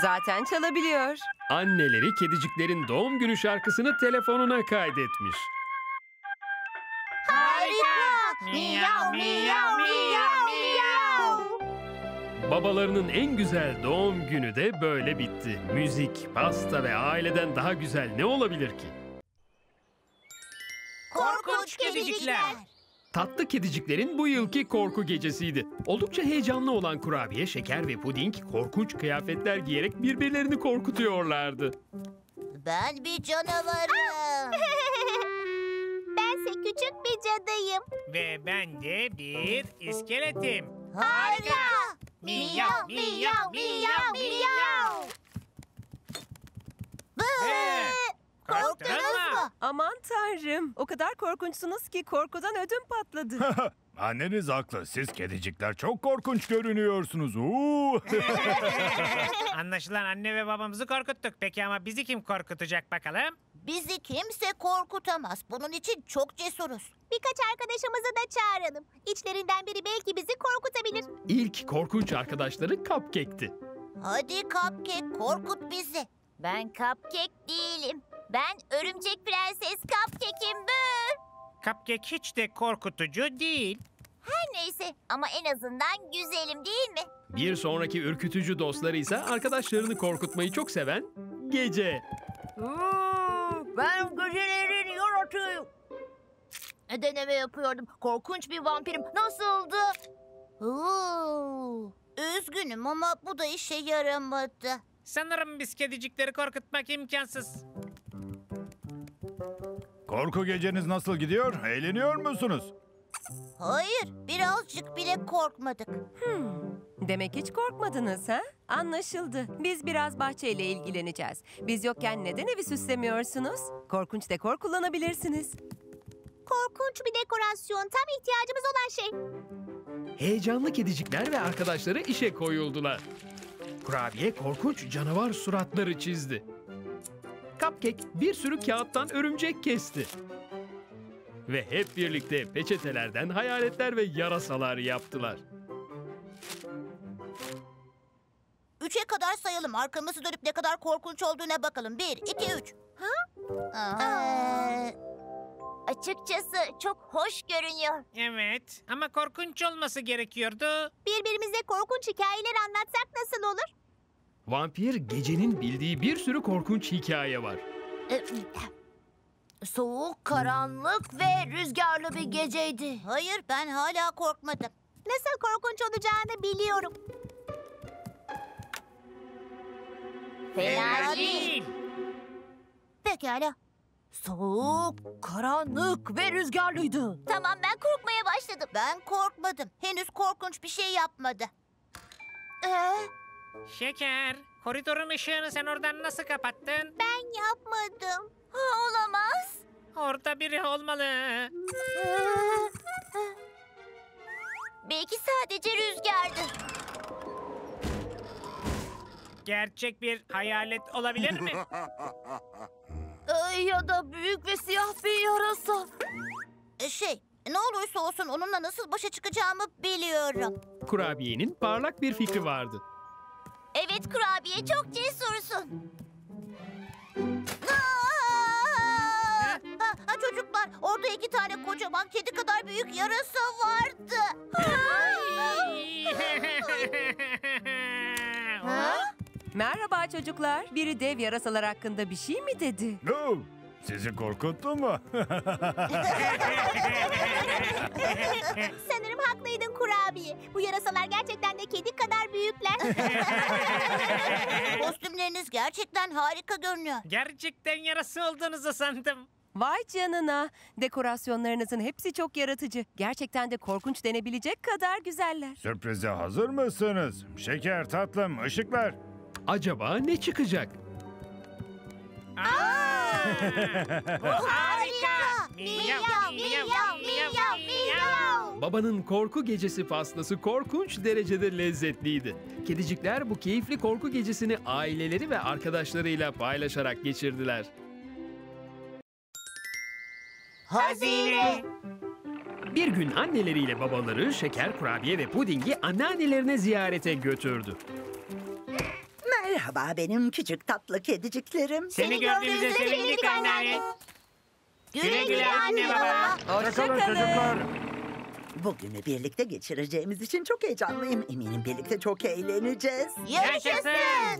Zaten çalabiliyor. Anneleri kediciklerin doğum günü şarkısını telefonuna kaydetmiş. Miyav miyav miyav miyav. Babalarının en güzel doğum günü de böyle bitti. Müzik, pasta ve aileden daha güzel ne olabilir ki? Korkunç kedicikler. Tatlı kediciklerin bu yılki korku gecesiydi. Oldukça heyecanlı olan kurabiye, şeker ve puding korkunç kıyafetler giyerek birbirlerini korkutuyorlardı. Ben bir canavarım. (laughs) Küçük bir cadıyım. Ve ben de bir iskeletim. Harika. Miyav miyav miyav miyav. Ee, Korktunuz mu? Aman tanrım. O kadar korkunçsunuz ki korkudan ödüm patladı. (laughs) Anneniz haklı. Siz kedicikler çok korkunç görünüyorsunuz. Oo. (laughs) Anlaşılan anne ve babamızı korkuttuk. Peki ama bizi kim korkutacak bakalım? Bizi kimse korkutamaz. Bunun için çok cesuruz. Birkaç arkadaşımızı da çağıralım. İçlerinden biri belki bizi korkutabilir. İlk korkunç arkadaşları Cupcake'ti. Hadi Cupcake korkut bizi. Ben cupcake değilim. Ben örümcek prenses cupcake'im bu. Cupcake hiç de korkutucu değil. Her neyse ama en azından güzelim değil mi? Bir sonraki ürkütücü dostları ise arkadaşlarını korkutmayı çok seven Gece. Ben gecelerin yaratığıyım. Deneme yapıyordum. Korkunç bir vampirim. Nasıldı? Oo. Üzgünüm ama bu da işe yaramadı. Sanırım biz kedicikleri korkutmak imkansız. Korku geceniz nasıl gidiyor? Eğleniyor musunuz? Hayır, birazcık bile korkmadık. Demek hiç korkmadınız ha? Anlaşıldı. Biz biraz bahçeyle ilgileneceğiz. Biz yokken neden evi süslemiyorsunuz? Korkunç dekor kullanabilirsiniz. Korkunç bir dekorasyon. Tam ihtiyacımız olan şey. Heyecanlı kedicikler ve arkadaşları işe koyuldular. Kurabiye korkunç canavar suratları çizdi. Cupcake bir sürü kağıttan örümcek kesti. Ve hep birlikte peçetelerden hayaletler ve yarasalar yaptılar. Üçe kadar sayalım. Arkamızı dönüp ne kadar korkunç olduğuna bakalım. Bir, iki, üç. Ha? Açıkçası çok hoş görünüyor. Evet ama korkunç olması gerekiyordu. Birbirimize korkunç hikayeler anlatsak nasıl olur? Vampir gecenin bildiği bir sürü korkunç hikaye var. Soğuk, karanlık ve rüzgarlı bir geceydi. Hayır, ben hala korkmadım. Nasıl korkunç olacağını biliyorum. Fena değil. Pekala. Soğuk, karanlık ve rüzgarlıydı. Tamam ben korkmaya başladım. Ben korkmadım. Henüz korkunç bir şey yapmadı. Ee, Şeker, koridorun ışığını sen oradan nasıl kapattın? Ben yapmadım. Ha, olamaz. Orada biri olmalı. Belki sadece rüzgardı. Gerçek bir hayalet olabilir mi? (laughs) ya da büyük ve siyah bir yarasa. e, şey, ne olursa olsun onunla nasıl başa çıkacağımı biliyorum. Kurabiyenin parlak bir fikri vardı. Evet kurabiye çok cesursun. Aa! Ha, ha, çocuklar, orada iki tane kocaman kedi kadar büyük yarasa vardı. Merhaba çocuklar. Biri dev yarasalar hakkında bir şey mi dedi? No. Sizi korkuttu mu? (laughs) Sanırım haklıydın kurabiye. Bu yarasalar gerçekten de kedi kadar büyükler. (laughs) Kostümleriniz gerçekten harika görünüyor. Gerçekten yarası olduğunuzu sandım. Vay canına. Dekorasyonlarınızın hepsi çok yaratıcı. Gerçekten de korkunç denebilecek kadar güzeller. Sürprize hazır mısınız? Şeker, tatlım, ışıklar. Acaba ne çıkacak? (laughs) Harika. Miyav, miyav, miyav, miyav. Babanın korku gecesi pastası korkunç derecede lezzetliydi. Kedicikler bu keyifli korku gecesini aileleri ve arkadaşlarıyla paylaşarak geçirdiler. Hazine. Bir gün anneleriyle babaları şeker, kurabiye ve pudingi anneannelerine ziyarete götürdü. Merhaba benim küçük tatlı kediciklerim. Seni gördüğümüze sevindik anneanne. Güle güle anne baba. Bakalım çocuklar. Bugünü birlikte geçireceğimiz için çok heyecanlıyım. Eminim birlikte çok eğleneceğiz. Yaşasın.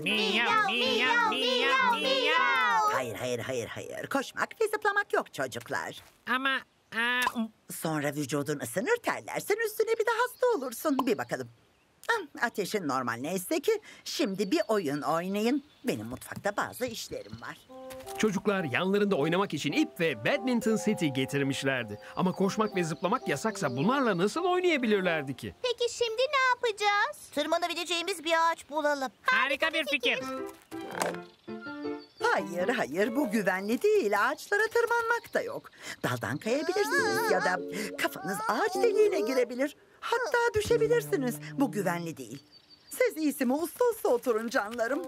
Miyav, miyav, miyav, miyav. Hayır hayır hayır hayır. Koşmak ve zıplamak yok çocuklar. Ama aa, Sonra vücudun ısınır terlersen üstüne bir de hasta olursun. Bir bakalım. Ah, Ateşin normal neyse ki şimdi bir oyun oynayın. Benim mutfakta bazı işlerim var. Çocuklar yanlarında oynamak için ip ve badminton seti getirmişlerdi. Ama koşmak ve zıplamak yasaksa bunlarla nasıl oynayabilirlerdi ki? Peki şimdi ne yapacağız? Tırmanabileceğimiz bir ağaç bulalım. harika bir fikir. Hayır hayır bu güvenli değil. Ağaçlara tırmanmak da yok. Daldan kayabilirsiniz ya da kafanız ağaç deliğine girebilir. Hatta düşebilirsiniz. Bu güvenli değil. Siz iyisi mi uslu uslu oturun canlarım.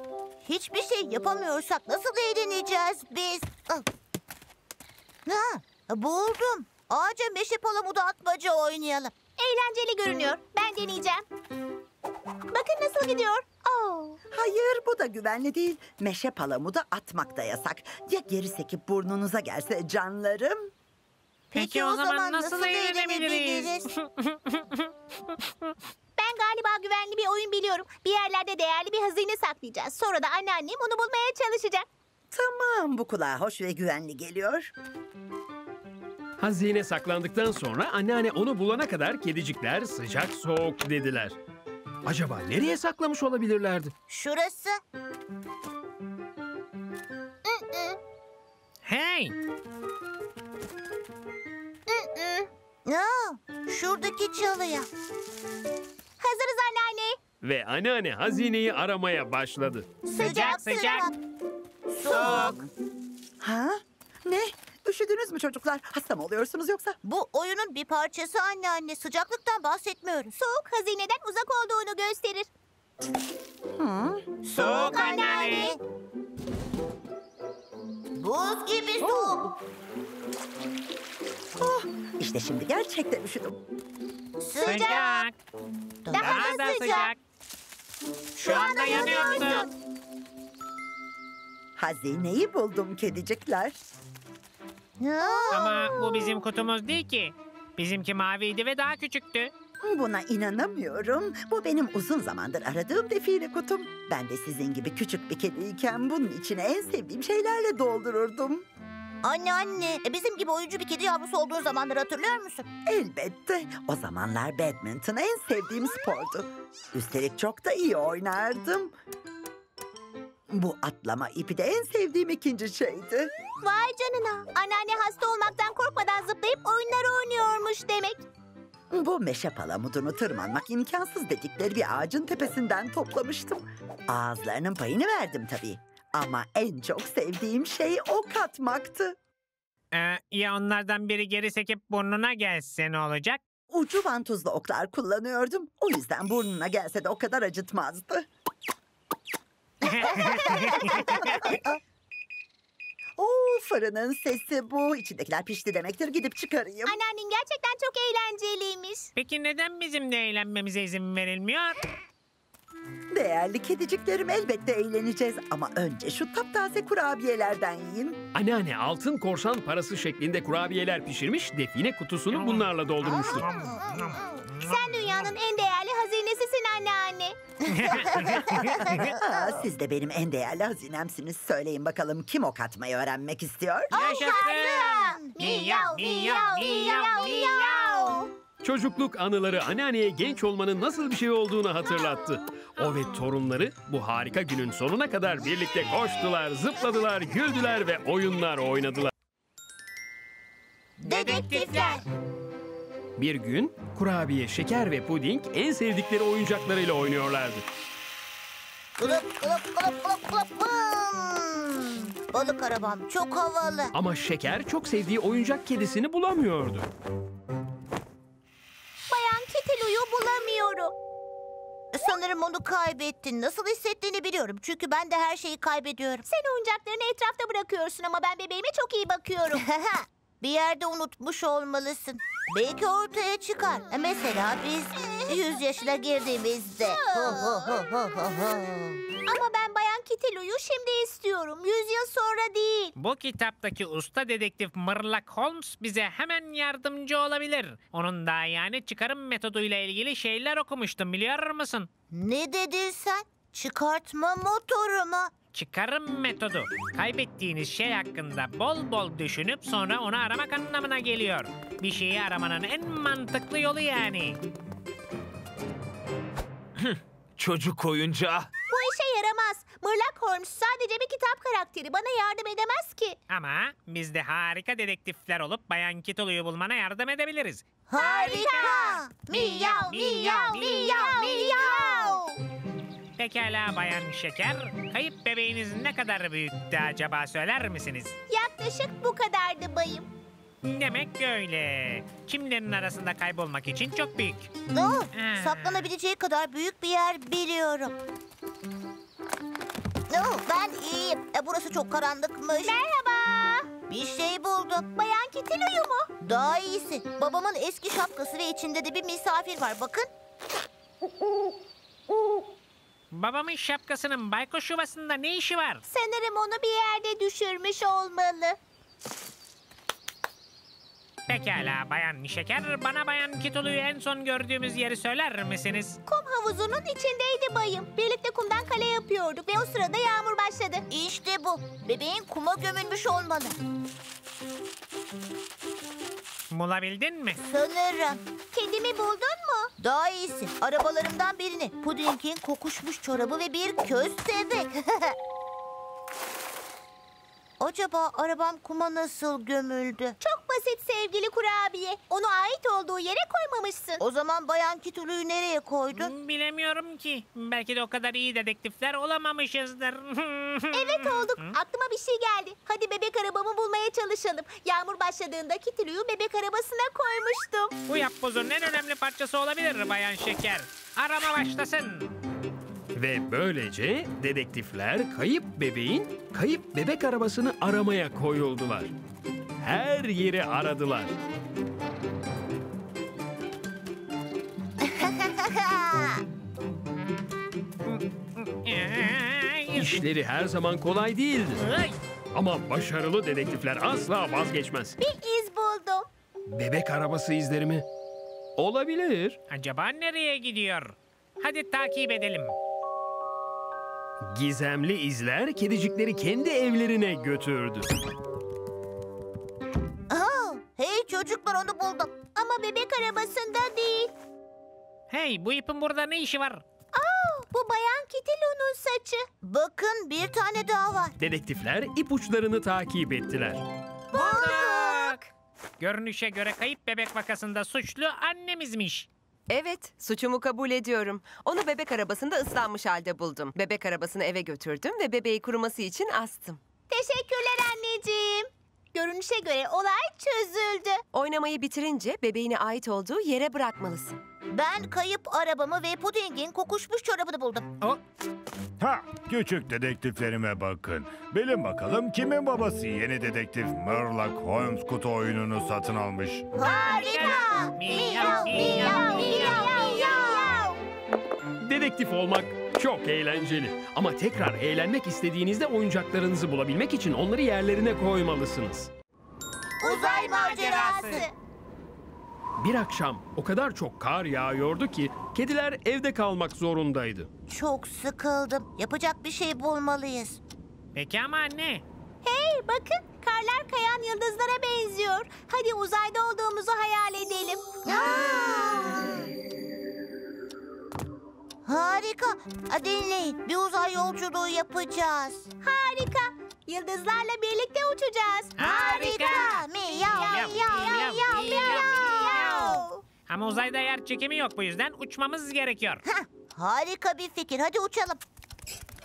Hiçbir şey yapamıyorsak nasıl eğleneceğiz biz? Ah. Ha, buldum. Ağaca meşe palamudu atmaca oynayalım. Eğlenceli görünüyor. Ben deneyeceğim. Bakın nasıl gidiyor. Oh. Hayır bu da güvenli değil. Meşe palamudu atmak da yasak. Ya geri sekip burnunuza gelse canlarım? Peki o zaman nasıl eğlenebiliriz? (laughs) Ben galiba güvenli bir oyun biliyorum. Bir yerlerde değerli bir hazine saklayacağız. Sonra da anneannem onu bulmaya çalışacak. Tamam bu kulağa hoş ve güvenli geliyor. Hazine saklandıktan sonra anneanne onu bulana kadar kedicikler sıcak soğuk dediler. Acaba nereye saklamış olabilirlerdi? Şurası. Hey. Aa, şuradaki çalıya. Hazırız anneanne. Ve anneanne hazineyi aramaya başladı. Sıcak sıcak. Soğuk. Ha? Ne? Üşüdünüz mü çocuklar? Hasta mı oluyorsunuz yoksa? Bu oyunun bir parçası anneanne. Sıcaklıktan bahsetmiyoruz. Soğuk hazineden uzak olduğunu gösterir. Soğuk anneanne. Buz gibi soğuk. Oh, işte şimdi gerçekten üşüdüm. Sıcak. Sıcak. Daha da sıcak. Şu anda yanıyorsun. Hazineyi buldum kedicikler. Ama bu bizim kutumuz değil ki. Bizimki maviydi ve daha küçüktü. Buna inanamıyorum. Bu benim uzun zamandır aradığım define kutum. Ben de sizin gibi küçük bir kediyken bunun içine en sevdiğim şeylerle doldururdum. Anne anne, e, bizim gibi oyuncu bir kedi yavrusu olduğun zamanları hatırlıyor musun? Elbette. O zamanlar badminton en sevdiğim spordu. Üstelik çok da iyi oynardım. Bu atlama ipi de en sevdiğim ikinci şeydi. Vay canına. Anneanne hasta olmaktan korkmadan zıplayıp oyunlar oynuyormuş demek. Bu meşe palamudunu tırmanmak imkansız dedikleri bir ağacın tepesinden toplamıştım. Ağızlarının payını verdim tabii. Ama en çok sevdiğim şey ok atmaktı. Ee, ya onlardan biri geri sekip burnuna gelse ne olacak? Ucu vantuzlu oklar kullanıyordum. O yüzden burnuna gelse de o kadar acıtmazdı. (laughs) (laughs) Oo fırının sesi bu. İçindekiler pişti demektir. Gidip çıkarayım. Anneannen gerçekten çok eğlenceliymiş. Peki neden bizim de eğlenmemize izin verilmiyor? Değerli kediciklerim elbette eğleneceğiz. Ama önce şu taptaze kurabiyelerden yiyin. Anneanne altın korsan parası şeklinde kurabiyeler pişirmiş, define kutusunu bunlarla doldurmuştu. Sen dünyanın en değerli hazinesisin anneanne. (laughs) Aa, siz de benim en değerli hazinemsiniz. Söyleyin bakalım kim ok atmayı öğrenmek istiyor? Yaşasın. Miyav, miyav, miyav, miyav. Çocukluk anıları anneanneye genç olmanın nasıl bir şey olduğunu hatırlattı. O ve torunları bu harika günün sonuna kadar birlikte koştular, zıpladılar, güldüler ve oyunlar oynadılar. Dedektifler. Bir gün kurabiye, şeker ve puding en sevdikleri oyuncaklarıyla oynuyorlardı. Kılıp kılıp kılıp kılıp kılıp. Balık arabam çok havalı. Ama şeker çok sevdiği oyuncak kedisini bulamıyordu bulamıyorum. Sanırım onu kaybettin. Nasıl hissettiğini biliyorum. Çünkü ben de her şeyi kaybediyorum. Sen oyuncaklarını etrafta bırakıyorsun ama ben bebeğime çok iyi bakıyorum. (laughs) Bir yerde unutmuş olmalısın. Belki ortaya çıkar. Mesela biz 100 yaşına girdiğimizde. Ama ben Bayan Kitilu'yu şimdi istiyorum. Yüz yıl sonra değil. Bu kitaptaki usta dedektif Mırlak Holmes bize hemen yardımcı olabilir. Onun da yani çıkarım metoduyla ilgili şeyler okumuştum biliyor musun? Ne dedin sen? Çıkartma motoru mu? Çıkarım metodu. Kaybettiğiniz şey hakkında bol bol düşünüp sonra onu aramak anlamına geliyor. Bir şeyi aramanın en mantıklı yolu yani. Çocuk oyuncağı. Bu işe yaramaz. Mırlak Holmes sadece bir kitap karakteri. Bana yardım edemez ki. Ama biz de harika dedektifler olup Bayan Kitolu'yu bulmana yardım edebiliriz. Harika! Miyav, miyav, miyav, miyav. Pekala Bayan Şeker, kayıp bebeğiniz ne kadar büyüktü acaba söyler misiniz? Yaklaşık bu kadardı bayım. Demek öyle. Çimlerin arasında kaybolmak için çok büyük. Oh, Ha. saklanabileceği kadar büyük bir yer biliyorum. Oh, ben iyiyim. E, burası çok karanlıkmış. Merhaba. Bir şey buldum. Bayan Kitilu'yu mu? Daha iyisi. Babamın eski şapkası ve içinde de bir misafir var. Bakın. Babamın şapkasının baykuş yuvasında ne işi var? Sanırım onu bir yerde düşürmüş olmalı. Pekala Bayan Şeker, bana Bayan Kitolu'yu en son gördüğümüz yeri söyler misiniz? Kum havuzunun içindeydi bayım. Birlikte kumdan kale yapıyorduk ve o sırada yağmur başladı. İşte bu. Bebeğin kuma gömülmüş olmalı. Bulabildin mi? Sanırım. Kedimi buldun? Daha iyisi. Arabalarımdan birini. Puding'in kokuşmuş çorabı ve bir köstebek. (laughs) Acaba arabam kuma nasıl gömüldü? Çok basit sevgili kurabiye. Onu ait olduğu yere koymamışsın. O zaman Bayan Kitulu'yu nereye koydun? Bilemiyorum ki. Belki de o kadar iyi dedektifler olamamışızdır. (laughs) Evet olduk. Aklıma bir şey geldi. Hadi bebek arabamı bulmaya çalışalım. Yağmur başladığında Kitilu'yu bebek arabasına koymuştum. Bu yapbozun en önemli parçası olabilir Bayan Şeker. Arama başlasın. Ve böylece dedektifler kayıp bebeğin kayıp bebek arabasını aramaya koyuldular. Her yeri aradılar. İşleri her zaman kolay değildi. Ay, Ama başarılı dedektifler asla vazgeçmez. Bir iz buldum. Bebek arabası izleri mi? Olabilir. Acaba nereye gidiyor? Hadi takip edelim. Gizemli izler kedicikleri kendi evlerine götürdü. Çocuklar onu buldum. Ama bebek arabasında değil. Hey bu ipin burada ne işi var? Aa, bu bayan Kitilu'nun saçı. Bakın bir tane daha var. Dedektifler ipuçlarını takip ettiler. Bulduk. Görünüşe göre kayıp bebek vakasında suçlu annemizmiş. Evet, suçumu kabul ediyorum. Onu bebek arabasında ıslanmış halde buldum. Bebek arabasını eve götürdüm ve bebeği kuruması için astım. Teşekkürler anneciğim. Görünüşe göre olay çözüldü. Oynamayı bitirince bebeğine ait olduğu yere bırakmalısın. Ben kayıp arabamı ve Puding'in kokuşmuş çorabını buldum. O Ha, küçük dedektiflerime bakın. Bilin bakalım kimin babası yeni dedektif Sherlock Holmes kutu oyununu satın almış. Harika! Miyav, miyav, miyav, miyav. Dedektif olmak çok eğlenceli. Ama tekrar eğlenmek istediğinizde oyuncaklarınızı bulabilmek için onları yerlerine koymalısınız. Uzay macerası. Bir akşam o kadar çok kar yağıyordu ki kediler evde kalmak zorundaydı. Çok sıkıldım. Yapacak bir şey bulmalıyız. peki ama anne. Hey bakın karlar kayan yıldızlara benziyor. Hadi uzayda olduğumuzu hayal edelim. (gasps) Harika. Hadi dinleyin. Bir uzay yolculuğu yapacağız. Harika. Yıldızlarla birlikte uçacağız. Harika. Miyav, miyav, miyav, miyav, miyav. Ama uzayda yer çekimi yok bu yüzden uçmamız gerekiyor. Hah, harika bir fikir. Hadi uçalım.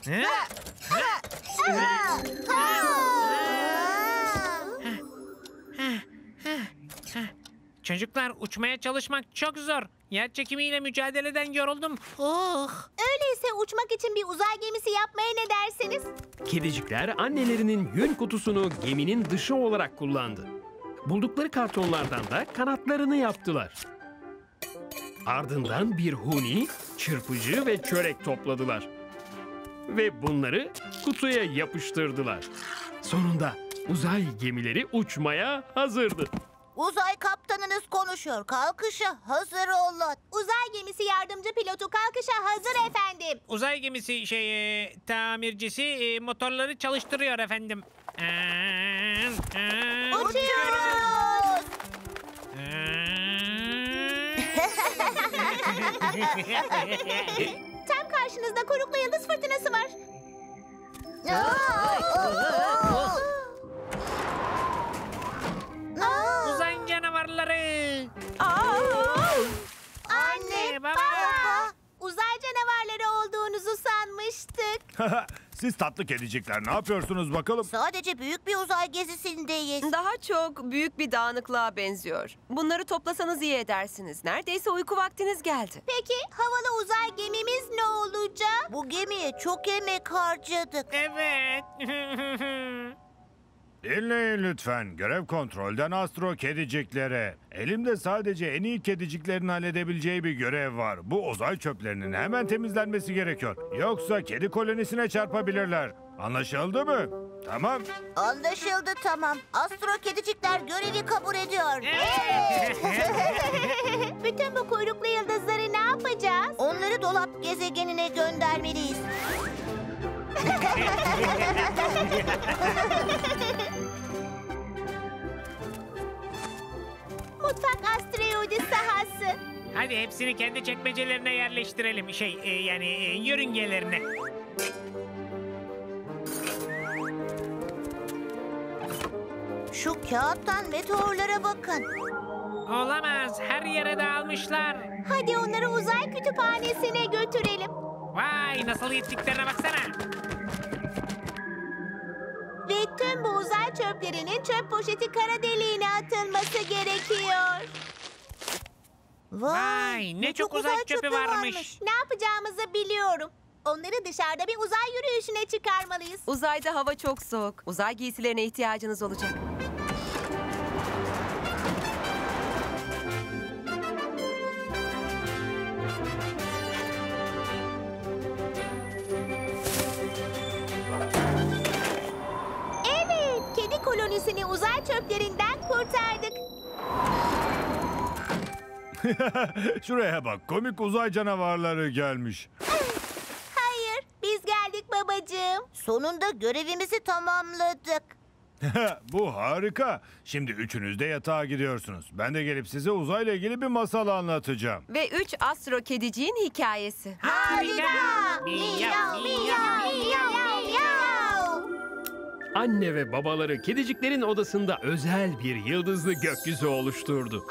Hı? Çocuklar uçmaya çalışmak çok zor. Yer çekimiyle mücadeleden yoruldum. Oh. Öyleyse uçmak için bir uzay gemisi yapmaya ne dersiniz? Kedicikler annelerinin yün kutusunu geminin dışı olarak kullandı. Buldukları kartonlardan da kanatlarını yaptılar. Ardından bir huni, çırpıcı ve çörek topladılar. Ve bunları kutuya yapıştırdılar. Sonunda uzay gemileri uçmaya hazırdı. Uzay kaptanınız konuşuyor. Kalkışa hazır olun. Uzay gemisi yardımcı pilotu kalkışa hazır efendim. Uzay gemisi şey e, tamircisi e, motorları çalıştırıyor efendim. Ee, ee, Uçuyoruz. (laughs) Tam karşınızda kuyruklu yıldız fırtınası var. Uzay (laughs) Siz tatlı kedicikler ne yapıyorsunuz bakalım? Sadece büyük bir uzay gezisindeyiz. Daha çok büyük bir dağınıklığa benziyor. Bunları toplasanız iyi edersiniz. Neredeyse uyku vaktiniz geldi. Peki havalı uzay gemimiz ne olacak? Bu gemiye çok emek harcadık. Evet. (laughs) Dinleyin lütfen. Görev kontrolden astro kediciklere. Elimde sadece en iyi kediciklerin halledebileceği bir görev var. Bu uzay çöplerinin hemen temizlenmesi gerekiyor. Yoksa kedi kolonisine çarpabilirler. Anlaşıldı mı? Tamam. Anlaşıldı tamam. Astro kedicikler görevi kabul ediyor. (laughs) Bütün bu kuyruklu yıldızları ne yapacağız? Onları dolap gezegenine göndermeliyiz. Mutfak asteroidi sahası. Hadi hepsini kendi çekmecelerine yerleştirelim. Şey e, yani e, yörüngelerine. Şu kağıttan meteorlara bakın. Olamaz. Her yere dağılmışlar. Hadi onları uzay kütüphanesine götürelim. Vay nasıl yettiklerine baksana. Ve tüm bu uzay çöplerinin çöp poşeti kara deliğine atılması gerekiyor. Vay ne çok uzay çöpü varmış. Ne yapacağımızı biliyorum. Onları dışarıda bir uzay yürüyüşüne çıkarmalıyız. Uzayda hava çok soğuk. Uzay giysilerine ihtiyacınız olacak. Çöplerinden kurtardık. (laughs) Şuraya bak. Komik uzay canavarları gelmiş. Hayır, biz geldik babacığım. Sonunda görevimizi tamamladık. (laughs) Bu harika. Şimdi üçünüz de yatağa gidiyorsunuz. Ben de gelip size uzayla ilgili bir masal anlatacağım. Ve üç astro kediciğin hikayesi. Harika. Miyav, miyav, miyav. Anne ve babaları kediciklerin odasında özel bir yıldızlı gökyüzü oluşturdu.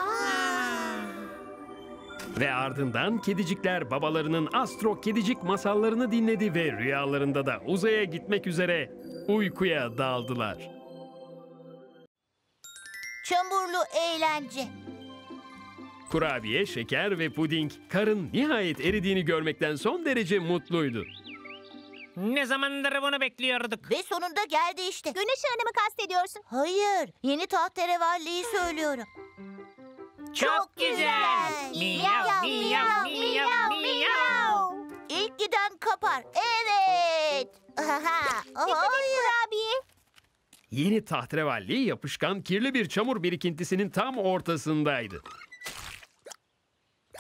Ve ardından kedicikler babalarının astro kedicik masallarını dinledi ve rüyalarında da uzaya gitmek üzere uykuya daldılar. Çamurlu eğlence. Kurabiye, şeker ve puding karın nihayet eridiğini görmekten son derece mutluydu. Ne zamandır bunu bekliyorduk. Ve sonunda geldi işte. Güneş Hanım'ı kastediyorsun. Hayır, yeni tahterevalliyi söylüyorum. Çok güzel. Miyav, miyav, miyav, miyav. İlk giden kapar. Evet. Hayır. kurabiye. Yeni tahterevalli yapışkan kirli bir çamur birikintisinin tam ortasındaydı.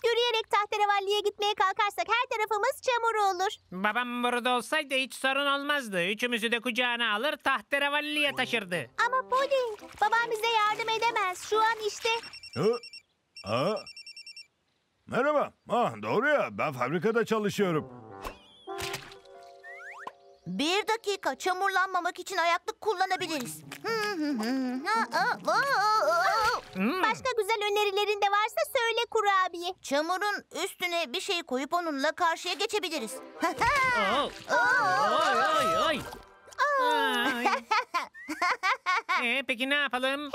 Yürüyerek tahterevalliye gitmeye kalkarsak her tarafımız çamur olur. Babam burada olsaydı hiç sorun olmazdı. Üçümüzü de kucağına alır tahterevalliye taşırdı. Ama Pudding, babam bize yardım edemez. Şu an işte Hı? Aa. Merhaba. Ah, doğru ya. Ben fabrikada çalışıyorum. Bir dakika çamurlanmamak için ayaklık kullanabiliriz. (laughs) Hmm. başka güzel önerilerin de varsa söyle kurabiye. Çamurun üstüne bir şey koyup onunla karşıya geçebiliriz. (laughs) Oy. Ay. (laughs) Ee, peki ne yapalım?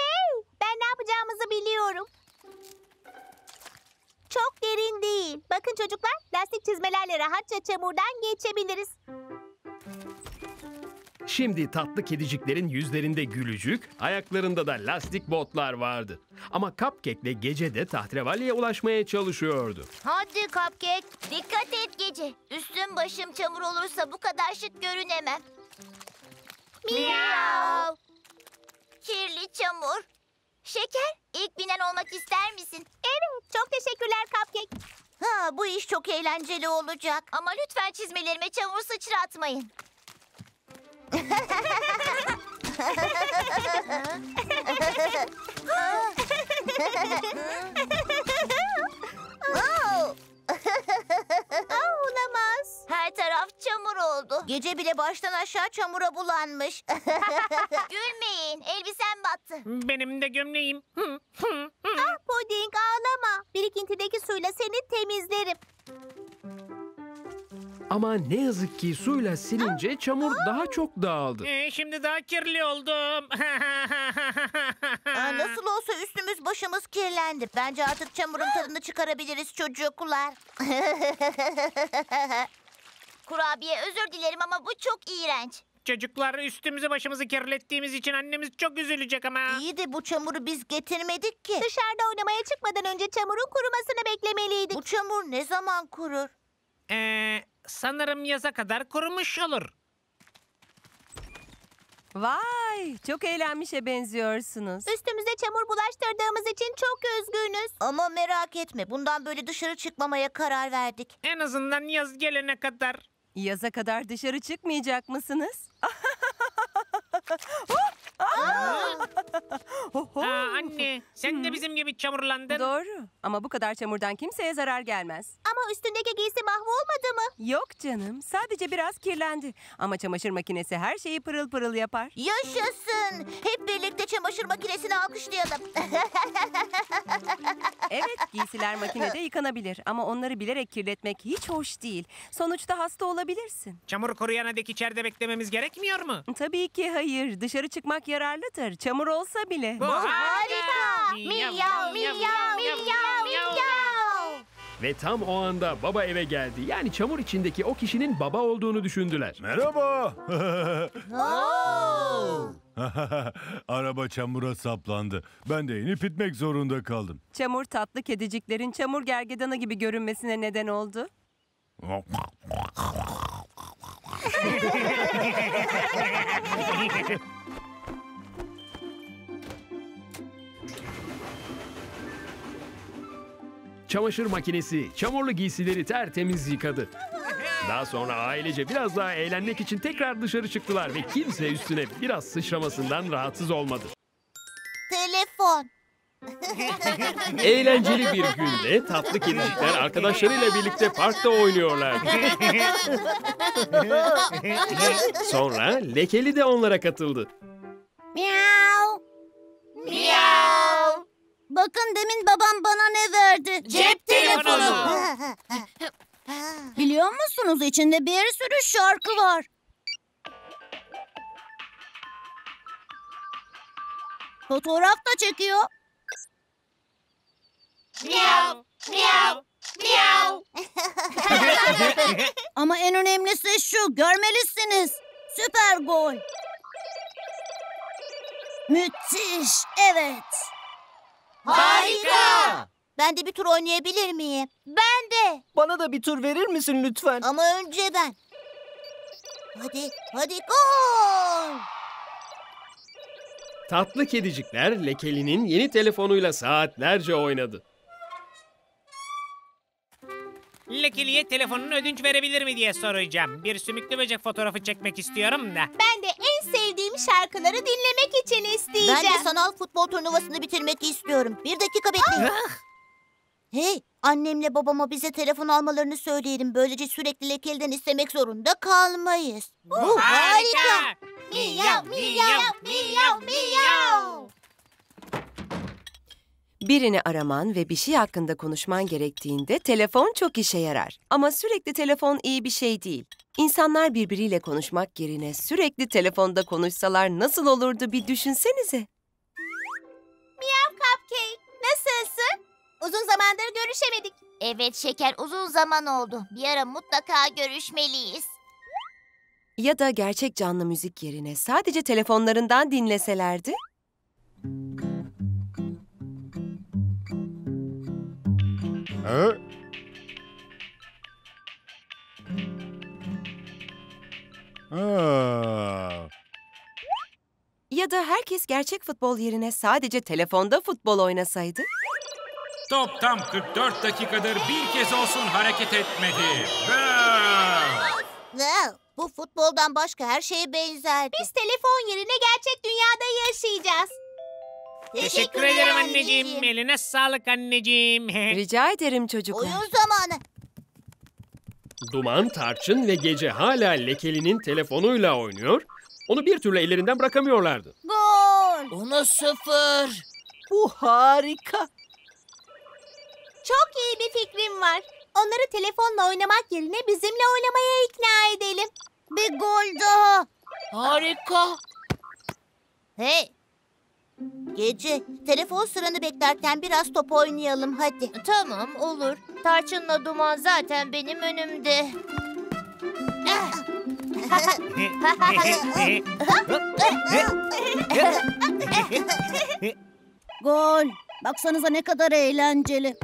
Ben ne yapacağımızı biliyorum. Çok derin değil. Bakın çocuklar, lastik çizmelerle rahatça çamurdan geçebiliriz. Şimdi tatlı kediciklerin yüzlerinde gülücük, ayaklarında da lastik botlar vardı. Ama Cupcake'le gece de tahtrevalliye ulaşmaya çalışıyordu. Hadi Cupcake. Dikkat et gece. Üstüm başım çamur olursa bu kadar şık görünemem. Miyav. Kirli çamur. Şeker, ilk binen olmak ister misin? Evet, çok teşekkürler Cupcake. Ha, bu iş çok eğlenceli olacak. Ama lütfen çizmelerime çamur sıçratmayın. Aa, olamaz. Her taraf çamur oldu. Gece bile baştan aşağı çamura bulanmış. (laughs) Gülmeyin, elbisem battı. Benim de gömleğim. Hı, hı, hı. Ah Puding ağlama. Birikintideki suyla seni temizlerim. Ama ne yazık ki suyla silince çamur daha çok dağıldı. Ee, şimdi daha kirli oldum. (laughs) Aa, nasıl olsa üstümüz başımız kirlendi. Bence artık çamurun tadını çıkarabiliriz çocuklar. (laughs) Kurabiye özür dilerim ama bu çok iğrenç. Çocuklar üstümüzü başımızı kirlettiğimiz için annemiz çok üzülecek ama. İyi de bu çamuru biz getirmedik ki. Dışarıda oynamaya çıkmadan önce çamurun kurumasını beklemeliydik. Bu çamur ne zaman kurur? Ee, sanırım yaza kadar kurumuş olur. Vay, çok eğlenmişe benziyorsunuz. Üstümüze çamur bulaştırdığımız için çok üzgünüz. Ama merak etme bundan böyle dışarı çıkmamaya karar verdik. En azından yaz gelene kadar. Yaza kadar dışarı çıkmayacak mısınız? (laughs) (laughs) Aa, anne sen de bizim gibi çamurlandın. Doğru. Ama bu kadar çamurdan kimseye zarar gelmez. Ama üstündeki giysi mahvolmadı mı? Yok canım, sadece biraz kirlendi. Ama çamaşır makinesi her şeyi pırıl pırıl yapar. Yaşasın. Hep birlikte çamaşır makinesini alkışlayalım. (laughs) Evet, giysiler makinede yıkanabilir ama onları bilerek kirletmek hiç hoş değil. Sonuçta hasta olabilirsin. Çamur kuruyana dek içeride beklememiz gerekmiyor mu? Tabii ki hayır. Dışarı çıkmak yararlıdır. Çamur olsa bile. Bu harika. Miyav, miyav, miyav, miyav. Ve tam o anda baba eve geldi. Yani çamur içindeki o kişinin baba olduğunu düşündüler. Merhaba. (laughs) Araba çamura saplandı. Ben de inip itmek zorunda kaldım. Çamur tatlı kediciklerin çamur gergedanı gibi görünmesine neden oldu. (laughs) Çamaşır makinesi çamurlu giysileri tertemiz yıkadı. Daha sonra ailece biraz daha eğlenmek için tekrar dışarı çıktılar ve kimse üstüne biraz sıçramasından rahatsız olmadı. Telefon. (laughs) Eğlenceli bir günde tatlı kedicikler arkadaşlarıyla birlikte parkta oynuyorlardı. (laughs) Sonra Lekeli de onlara katıldı. Miyav. Miyav. Bakın demin babam bana ne verdi? Cep telefonu. (laughs) Biliyor musunuz içinde bir sürü şarkı var. Fotoğraf da çekiyor. Miyav, miyav, miyav. (laughs) (laughs) Ama en önemlisi şu, görmelisiniz. Süper gol. Müthiş, evet. Harika. Ben de bir tur oynayabilir miyim? Ben de. Bana da bir tur verir misin lütfen? Ama önce ben. Hadi, hadi gol. Tatlı kedicikler Lekeli'nin yeni telefonuyla saatlerce oynadı. Lekeli'ye telefonunu ödünç verebilir mi diye soracağım. Bir sümüklü böcek fotoğrafı çekmek istiyorum da. Ben de en sevdiğim şarkıları dinlemek için isteyeceğim. Ben de sanal futbol turnuvasını bitirmek istiyorum. Bir dakika bekleyin. hey, annemle babama bize telefon almalarını söyleyelim. Böylece sürekli lekelden istemek zorunda kalmayız. Bu harika. Miyav, miyav, miyav, miyav. Birini araman ve bir şey hakkında konuşman gerektiğinde telefon çok işe yarar. Ama sürekli telefon iyi bir şey değil. İnsanlar birbiriyle konuşmak yerine sürekli telefonda konuşsalar nasıl olurdu bir düşünsenize. Miyav Cupcake, nasılsın? Uzun zamandır görüşemedik. Evet şeker uzun zaman oldu. Bir ara mutlaka görüşmeliyiz. Ya da gerçek canlı müzik yerine sadece telefonlarından dinleselerdi? Ha? Ha. Ya da herkes gerçek futbol yerine sadece telefonda futbol oynasaydı? Top tam 44 dakikadır bir kez olsun hareket etmedi. Bravo! Ne? Bu futboldan başka her şeye benzerdi. Biz telefon yerine gerçek dünyada yaşayacağız. Teşekkür ederim anneciğim. Eline sağlık anneciğim. (laughs) Rica ederim çocuklar. Oyun zamanı. Duman, Tarçın ve Gece hala Lekeli'nin telefonuyla oynuyor. Onu bir türlü ellerinden bırakamıyorlardı. Gol! Ona sıfır. Bu harika. Çok iyi bir fikrim var. Onları telefonla oynamak yerine bizimle oynamaya ikna edelim. Bir gol daha. Harika. Hey. Gece, telefon sıranı beklerken biraz top oynayalım hadi. Tamam, olur. Tarçın'la Duman zaten benim önümde. Gol. Baksanıza ne kadar eğlenceli.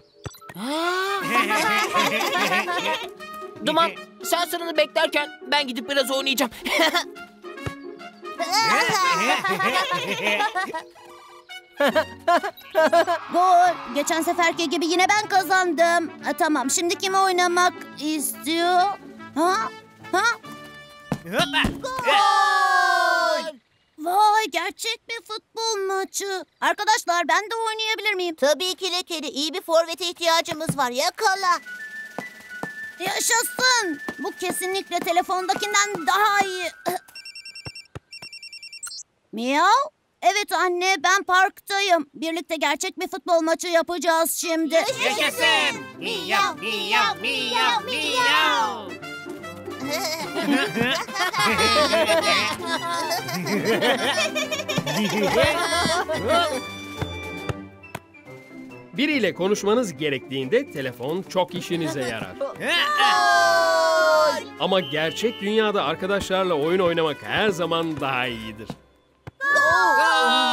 Duman sen sıranı beklerken ben gidip biraz oynayacağım. (laughs) (laughs) (laughs) Gol. Geçen seferki gibi yine ben kazandım. Ha, tamam şimdi kim oynamak istiyor? Ha? Ha? Vay gerçek bir futbol maçı. Arkadaşlar ben de oynayabilir miyim? Tabii ki Lekeli, iyi bir forvete ihtiyacımız var. Yakala. Yaşasın. Bu kesinlikle telefondakinden daha iyi. (laughs) Miyav? Evet anne ben parktayım. Birlikte gerçek bir futbol maçı yapacağız şimdi. Yaşasın. Miyav, miyav, miyav, miyav. Biriyle konuşmanız gerektiğinde telefon çok işinize yarar. (laughs) Ama gerçek dünyada arkadaşlarla oyun oynamak her zaman daha iyidir. 哦，我看。